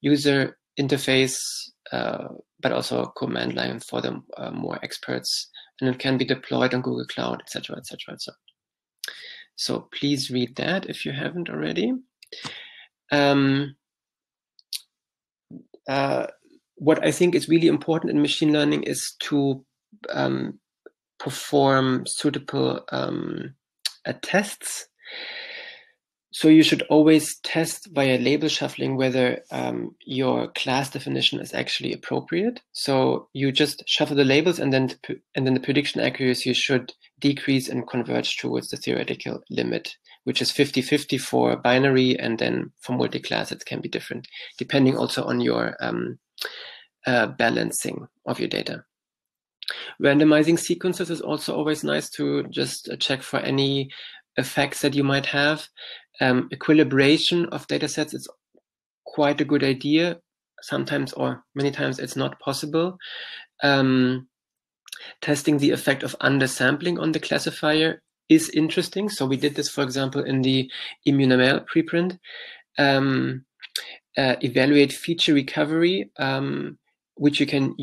user interface, uh, but also a command line for the uh, more experts, and it can be deployed on Google Cloud, etc., etc., etc. So please read that if you haven't already. Um, uh, what I think is really important in machine learning is to um, perform suitable um, uh, tests so you should always test via label shuffling whether um, your class definition is actually appropriate. So you just shuffle the labels, and then and then the prediction accuracy should decrease and converge towards the theoretical limit, which is 50-50 for binary, and then for multi-class it can be different, depending also on your um, uh, balancing of your data. Randomizing sequences is also always nice to just uh, check for any effects that you might have um, equilibration of data sets is quite a good idea. Sometimes or many times it's not possible. Um, testing the effect of undersampling on the classifier is interesting. So we did this, for example, in the ImmuneML preprint. Um, uh, evaluate feature recovery. Um, which you can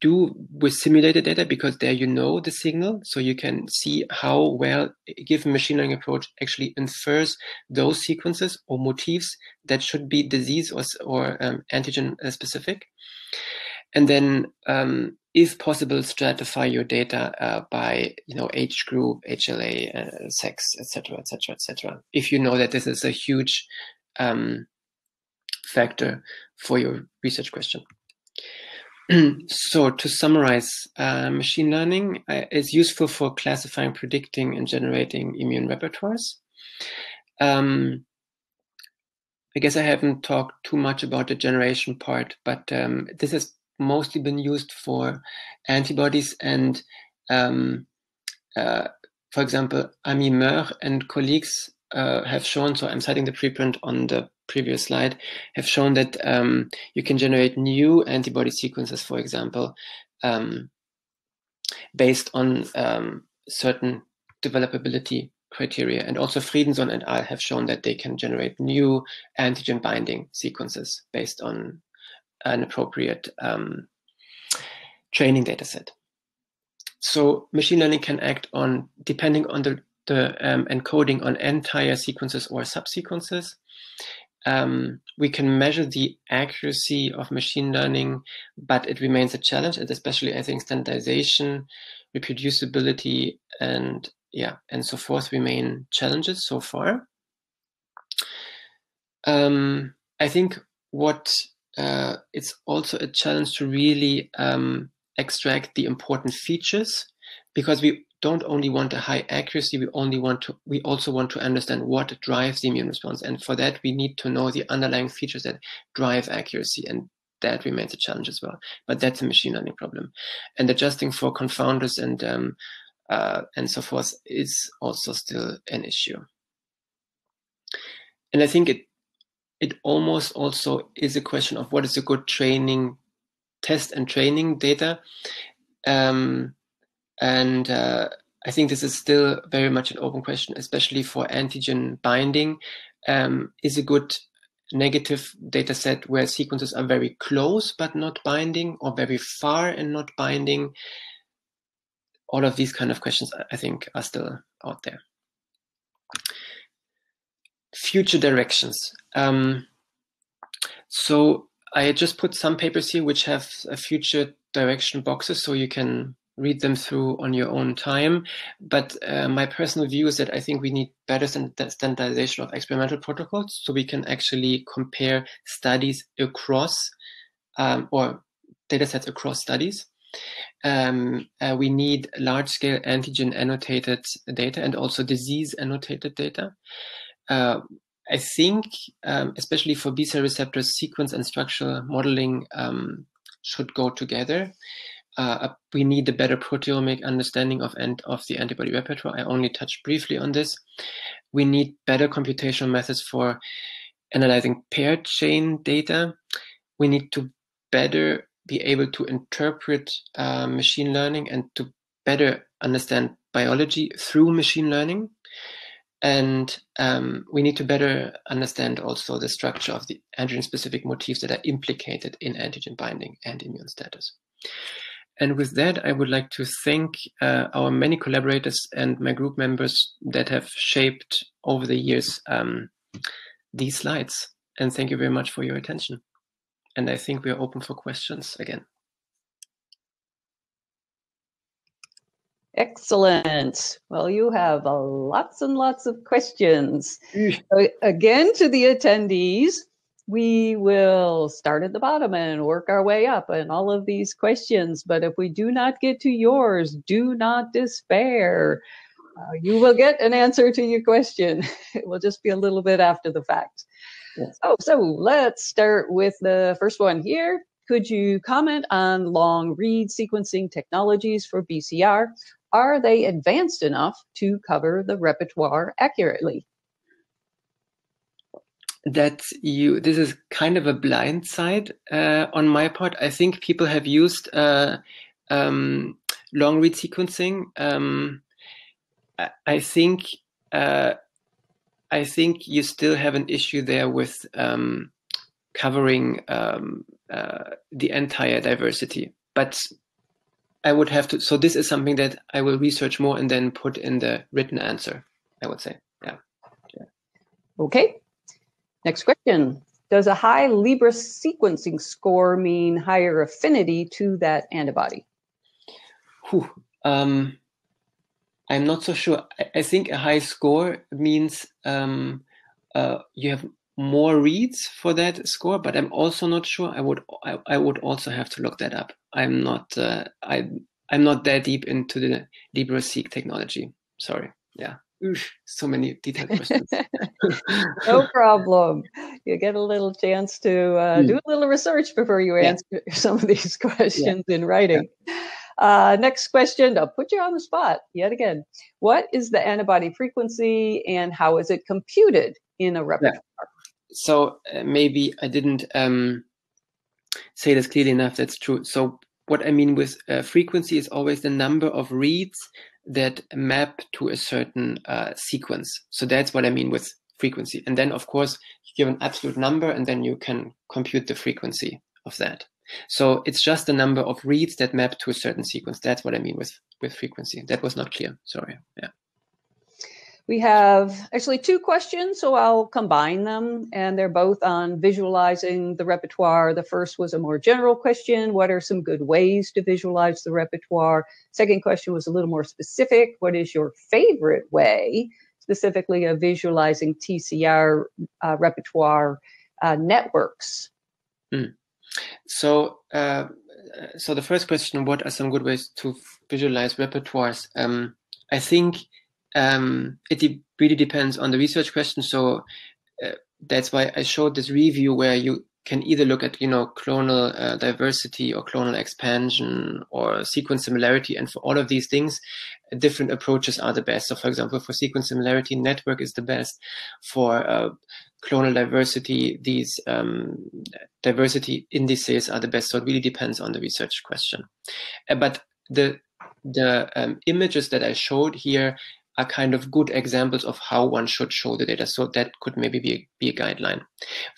do with simulated data because there you know the signal so you can see how well a given machine learning approach actually infers those sequences or motifs that should be disease or, or um, antigen uh, specific and then um, if possible stratify your data uh, by you know age group hla uh, sex etc etc etc if you know that this is a huge um, factor for your research question. so to summarize, uh, machine learning uh, is useful for classifying, predicting, and generating immune repertoires. Um, I guess I haven't talked too much about the generation part, but um, this has mostly been used for antibodies and, um, uh, for example, Ami Meur and colleagues uh, have shown, so I'm citing the preprint on the previous slide, have shown that um, you can generate new antibody sequences, for example, um, based on um, certain developability criteria. And also Friedenson and al. have shown that they can generate new antigen binding sequences based on an appropriate um, training data set. So machine learning can act on, depending on the, the um, encoding on entire sequences or subsequences. Um, we can measure the accuracy of machine learning, but it remains a challenge, and especially I think standardization, reproducibility, and yeah, and so forth remain challenges so far. Um, I think what uh, it's also a challenge to really um, extract the important features because we don't only want a high accuracy, we only want to we also want to understand what drives the immune response. And for that we need to know the underlying features that drive accuracy and that remains a challenge as well. But that's a machine learning problem. And adjusting for confounders and um, uh, and so forth is also still an issue. And I think it it almost also is a question of what is a good training test and training data. Um, and uh, I think this is still very much an open question, especially for antigen binding. Um, is a good negative data set where sequences are very close but not binding, or very far and not binding? all of these kind of questions, I think, are still out there. Future directions. Um, so I just put some papers here which have a future direction boxes, so you can read them through on your own time. But uh, my personal view is that I think we need better standardization of experimental protocols so we can actually compare studies across um, or data sets across studies um, uh, we need large scale antigen annotated data and also disease annotated data. Uh, I think, um, especially for B cell receptors, sequence and structural modeling um, should go together. Uh, we need a better proteomic understanding of, of the antibody repertoire. I only touched briefly on this. We need better computational methods for analyzing paired chain data. We need to better be able to interpret uh, machine learning and to better understand biology through machine learning. And um, we need to better understand also the structure of the antigen specific motifs that are implicated in antigen binding and immune status. And with that, I would like to thank uh, our many collaborators and my group members that have shaped over the years um, these slides. And thank you very much for your attention. And I think we are open for questions again. Excellent. Well, you have uh, lots and lots of questions. so again, to the attendees, we will start at the bottom and work our way up and all of these questions. But if we do not get to yours, do not despair. Uh, you will get an answer to your question. it will just be a little bit after the fact. Yes. Oh, so let's start with the first one here. Could you comment on long read sequencing technologies for BCR? Are they advanced enough to cover the repertoire accurately? that you this is kind of a blind side uh, on my part i think people have used uh, um, long read sequencing um, I, think uh, I think you still have an issue there with um, covering um, uh, the entire diversity. But I would have to. So this is something that I will research more and then put in the written answer. I would say, yeah. yeah. Okay. Next question. Does a high Libra sequencing score mean higher affinity to that antibody? Whew. Um, I'm not so sure. I, I think a high score means um, uh, you have more reads for that score, but I'm also not sure. I would I, I would also have to look that up. I'm not uh, I I'm not that deep into the LibreSeq technology. Sorry. Yeah. Oof, so many detailed questions. no problem. You get a little chance to uh, mm. do a little research before you answer yeah. some of these questions yeah. in writing. Yeah. Uh, next question, I'll put you on the spot yet again. What is the antibody frequency and how is it computed in a repertoire? So uh, maybe I didn't um, say this clearly enough. That's true. So what I mean with uh, frequency is always the number of reads that map to a certain uh, sequence. So that's what I mean with frequency. And then, of course, you give an absolute number and then you can compute the frequency of that. So it's just the number of reads that map to a certain sequence. That's what I mean with, with frequency. That was not clear. Sorry. Yeah. We have actually two questions, so I'll combine them, and they're both on visualizing the repertoire. The first was a more general question What are some good ways to visualize the repertoire? Second question was a little more specific What is your favorite way, specifically of visualizing TCR uh, repertoire uh, networks? Mm. So, uh, so the first question What are some good ways to visualize repertoires? Um, I think um, it de- really depends on the research question. So uh, that's why I showed this review where you can either look at you know clonal uh, diversity or clonal expansion or sequence similarity, and for all of these things, different approaches are the best. So, for example, for sequence similarity, network is the best. For uh, clonal diversity, these um, diversity indices are the best. So it really depends on the research question. Uh, but the the um, images that I showed here are kind of good examples of how one should show the data. So that could maybe be a, be a guideline.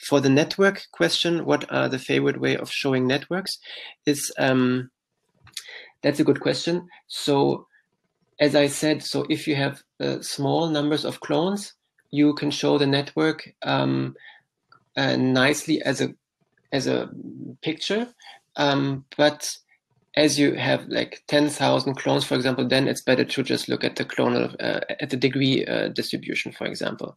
For the network question, what are the favorite way of showing networks? Is um, that's a good question. So as I said, so if you have uh, small numbers of clones, you can show the network um, uh, nicely as a as a picture, um, but as you have like 10,000 clones, for example, then it's better to just look at the clonal, uh, at the degree uh, distribution, for example.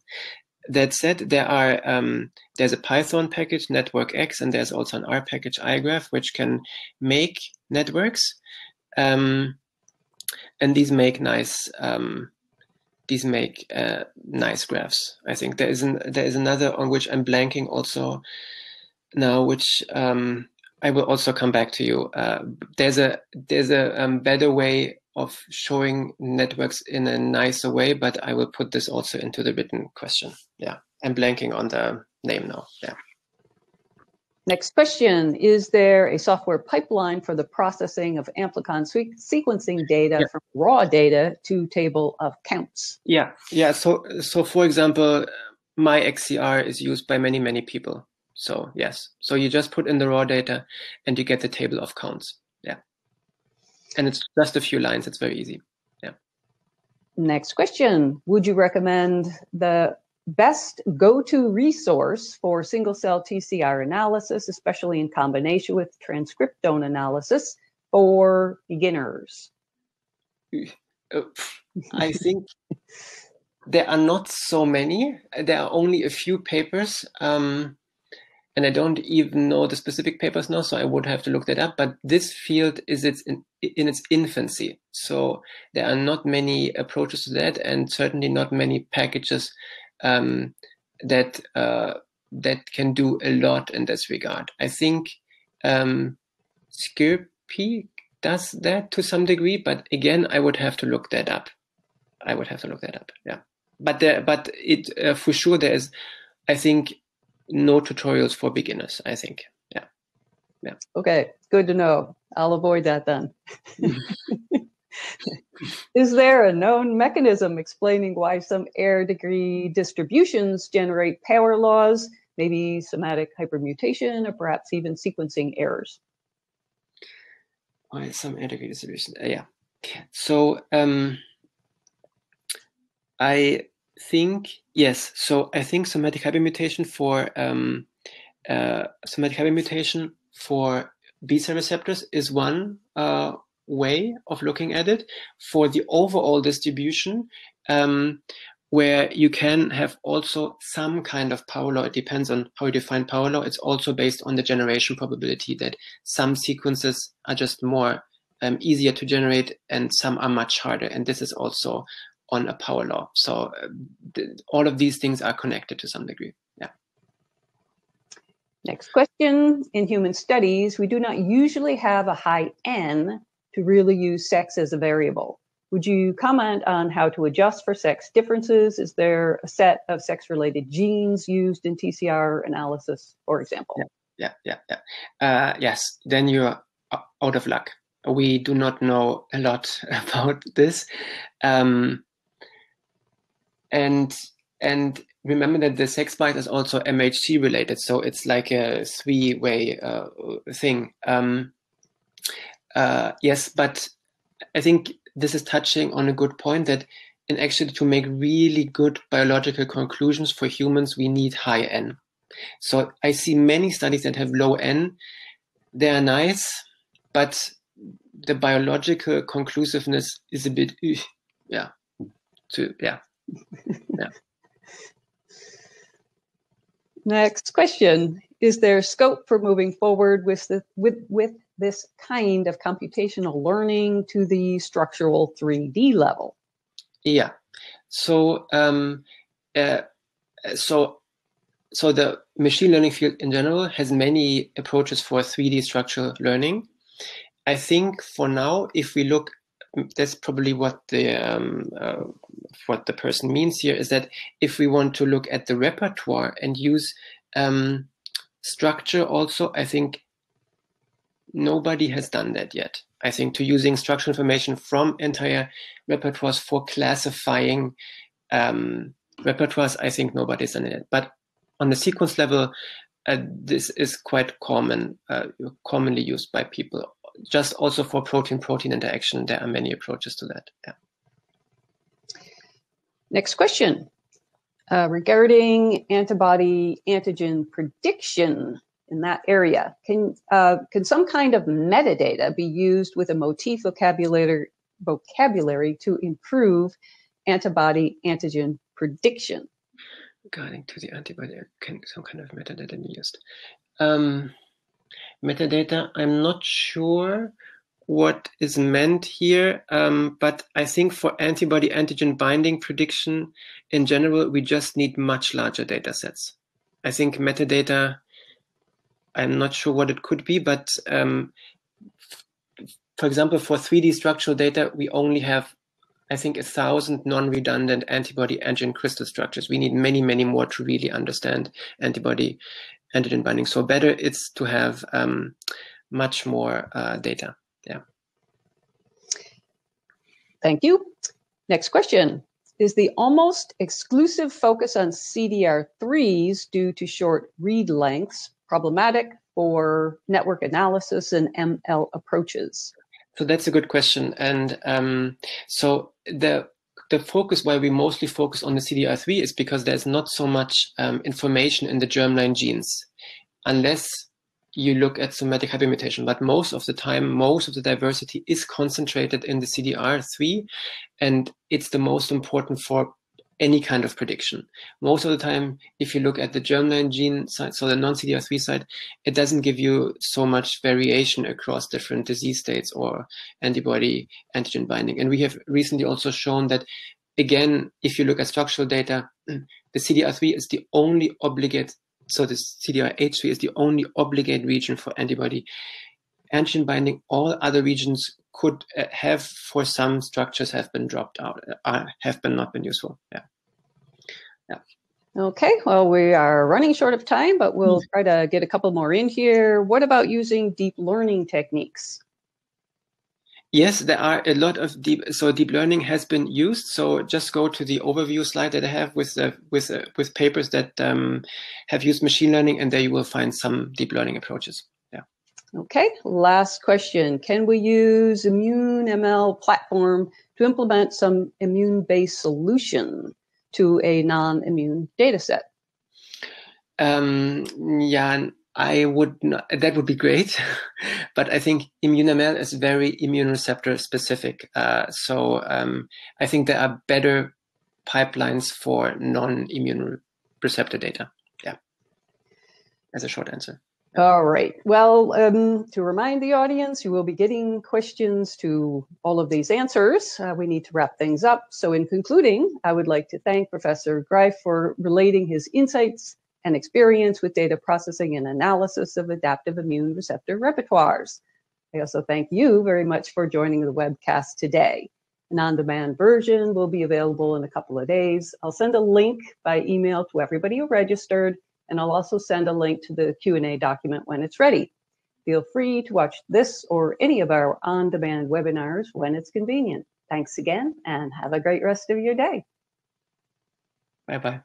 That said, there are um, there's a Python package, NetworkX, and there's also an R package, iGraph, which can make networks, um, and these make nice um, these make uh, nice graphs. I think there is an, there is another on which I'm blanking also now, which um, I will also come back to you. Uh, there's a there's a um, better way of showing networks in a nicer way, but I will put this also into the written question. Yeah, I'm blanking on the name now. Yeah. Next question Is there a software pipeline for the processing of amplicon sequencing data yeah. from raw data to table of counts? Yeah, yeah. So, so for example, my XCR is used by many, many people. So yes, so you just put in the raw data and you get the table of counts. Yeah. And it's just a few lines. It's very easy. Yeah. Next question. Would you recommend the best go-to resource for single cell TCR analysis, especially in combination with transcriptome analysis for beginners? Uh, I think there are not so many. There are only a few papers. Um, and I don't even know the specific papers now, so I would have to look that up. But this field is its in, in its infancy, so there are not many approaches to that, and certainly not many packages um, that uh, that can do a lot in this regard. I think um, Scirpy does that to some degree, but again, I would have to look that up. I would have to look that up. Yeah, but there, but it uh, for sure there is. I think no tutorials for beginners, I think. Yeah. Yeah. Okay. Good to know. I'll avoid that then. Is there a known mechanism explaining why some error degree distributions generate power laws, maybe somatic hypermutation, or perhaps even sequencing errors? Why some error degree distribution? Uh, yeah. So um, I think yes. So I think somatic hypermutation for um, uh, somatic hypermutation for B cell receptors is one uh, way of looking at it. For the overall distribution, um, where you can have also some kind of power law. It depends on how you define power law. It's also based on the generation probability that some sequences are just more um, easier to generate and some are much harder. And this is also on a power law. So uh, th- all of these things are connected to some degree. Yeah. Next question. In human studies, we do not usually have a high N to really use sex as a variable. Would you comment on how to adjust for sex differences? Is there a set of sex related genes used in TCR analysis, for example? Yeah, yeah, yeah. yeah. Uh, yes, then you're out of luck. We do not know a lot about this. Um, and and remember that the sex bias is also MHC related, so it's like a three way uh, thing. Um, uh, yes, but I think this is touching on a good point that in actually to make really good biological conclusions for humans, we need high N. So I see many studies that have low N. They are nice, but the biological conclusiveness is a bit, yeah, to, yeah, yeah. Next question. Is there scope for moving forward with the, with, with this kind of computational learning to the structural 3D level? Yeah. So, um, uh, so, so the machine learning field in general has many approaches for 3D structural learning. I think for now, if we look, that's probably what the um, uh, what the person means here is that if we want to look at the repertoire and use um, structure also, I think nobody has done that yet. I think to using structural information from entire repertoires for classifying um, repertoires, I think nobody's done it. But on the sequence level, uh, this is quite common, uh, commonly used by people. Just also for protein-protein interaction, there are many approaches to that. Yeah. Next question. Uh, regarding antibody antigen prediction, in that area. Can uh, can some kind of metadata be used with a motif vocabulary vocabulary to improve antibody antigen prediction? Regarding to the antibody, can some kind of metadata be used? Um, metadata, I'm not sure what is meant here, um, but I think for antibody antigen binding prediction in general, we just need much larger data sets. I think metadata I'm not sure what it could be, but um, for example, for 3D structural data, we only have, I think, a thousand non-redundant antibody antigen crystal structures. We need many, many more to really understand antibody antigen binding. So better it's to have um, much more uh, data. Yeah. Thank you. Next question. Is the almost exclusive focus on CDR3s due to short read lengths problematic for network analysis and ML approaches? So that's a good question. And um, so the the focus why we mostly focus on the CDR3 is because there's not so much um, information in the germline genes, unless you look at somatic hypermutation. But most of the time, most of the diversity is concentrated in the CDR3, and it's the most important for any kind of prediction. Most of the time, if you look at the germline gene side, so the non-CDR3 side, it doesn't give you so much variation across different disease states or antibody antigen binding. And we have recently also shown that, again, if you look at structural data, the CDR3 is the only obligate, so the CDRH3 is the only obligate region for antibody antigen binding. All other regions could uh, have for some structures have been dropped out, uh, have been not been useful. Yeah. Yeah. Okay, well, we are running short of time, but we'll hmm. try to get a couple more in here. What about using deep learning techniques? Yes, there are a lot of deep. So deep learning has been used. So just go to the overview slide that I have with uh, with uh, with papers that um, have used machine learning, and there you will find some deep learning approaches. Okay, last question. Can we use Immune ML platform to implement some immune-based solution to a non-immune data set? Um, yeah, I would not, that would be great, but I think ImmuneML is very immune receptor specific. Uh, so um, I think there are better pipelines for non-immune receptor data. Yeah, as a short answer. All right. Well, um, to remind the audience, you will be getting questions to all of these answers. Uh, we need to wrap things up. So, in concluding, I would like to thank Professor Greif for relating his insights and experience with data processing and analysis of adaptive immune receptor repertoires. I also thank you very much for joining the webcast today. An on-demand version will be available in a couple of days. I'll send a link by email to everybody who registered and I'll also send a link to the Q&A document when it's ready. Feel free to watch this or any of our on-demand webinars when it's convenient. Thanks again and have a great rest of your day. Bye-bye.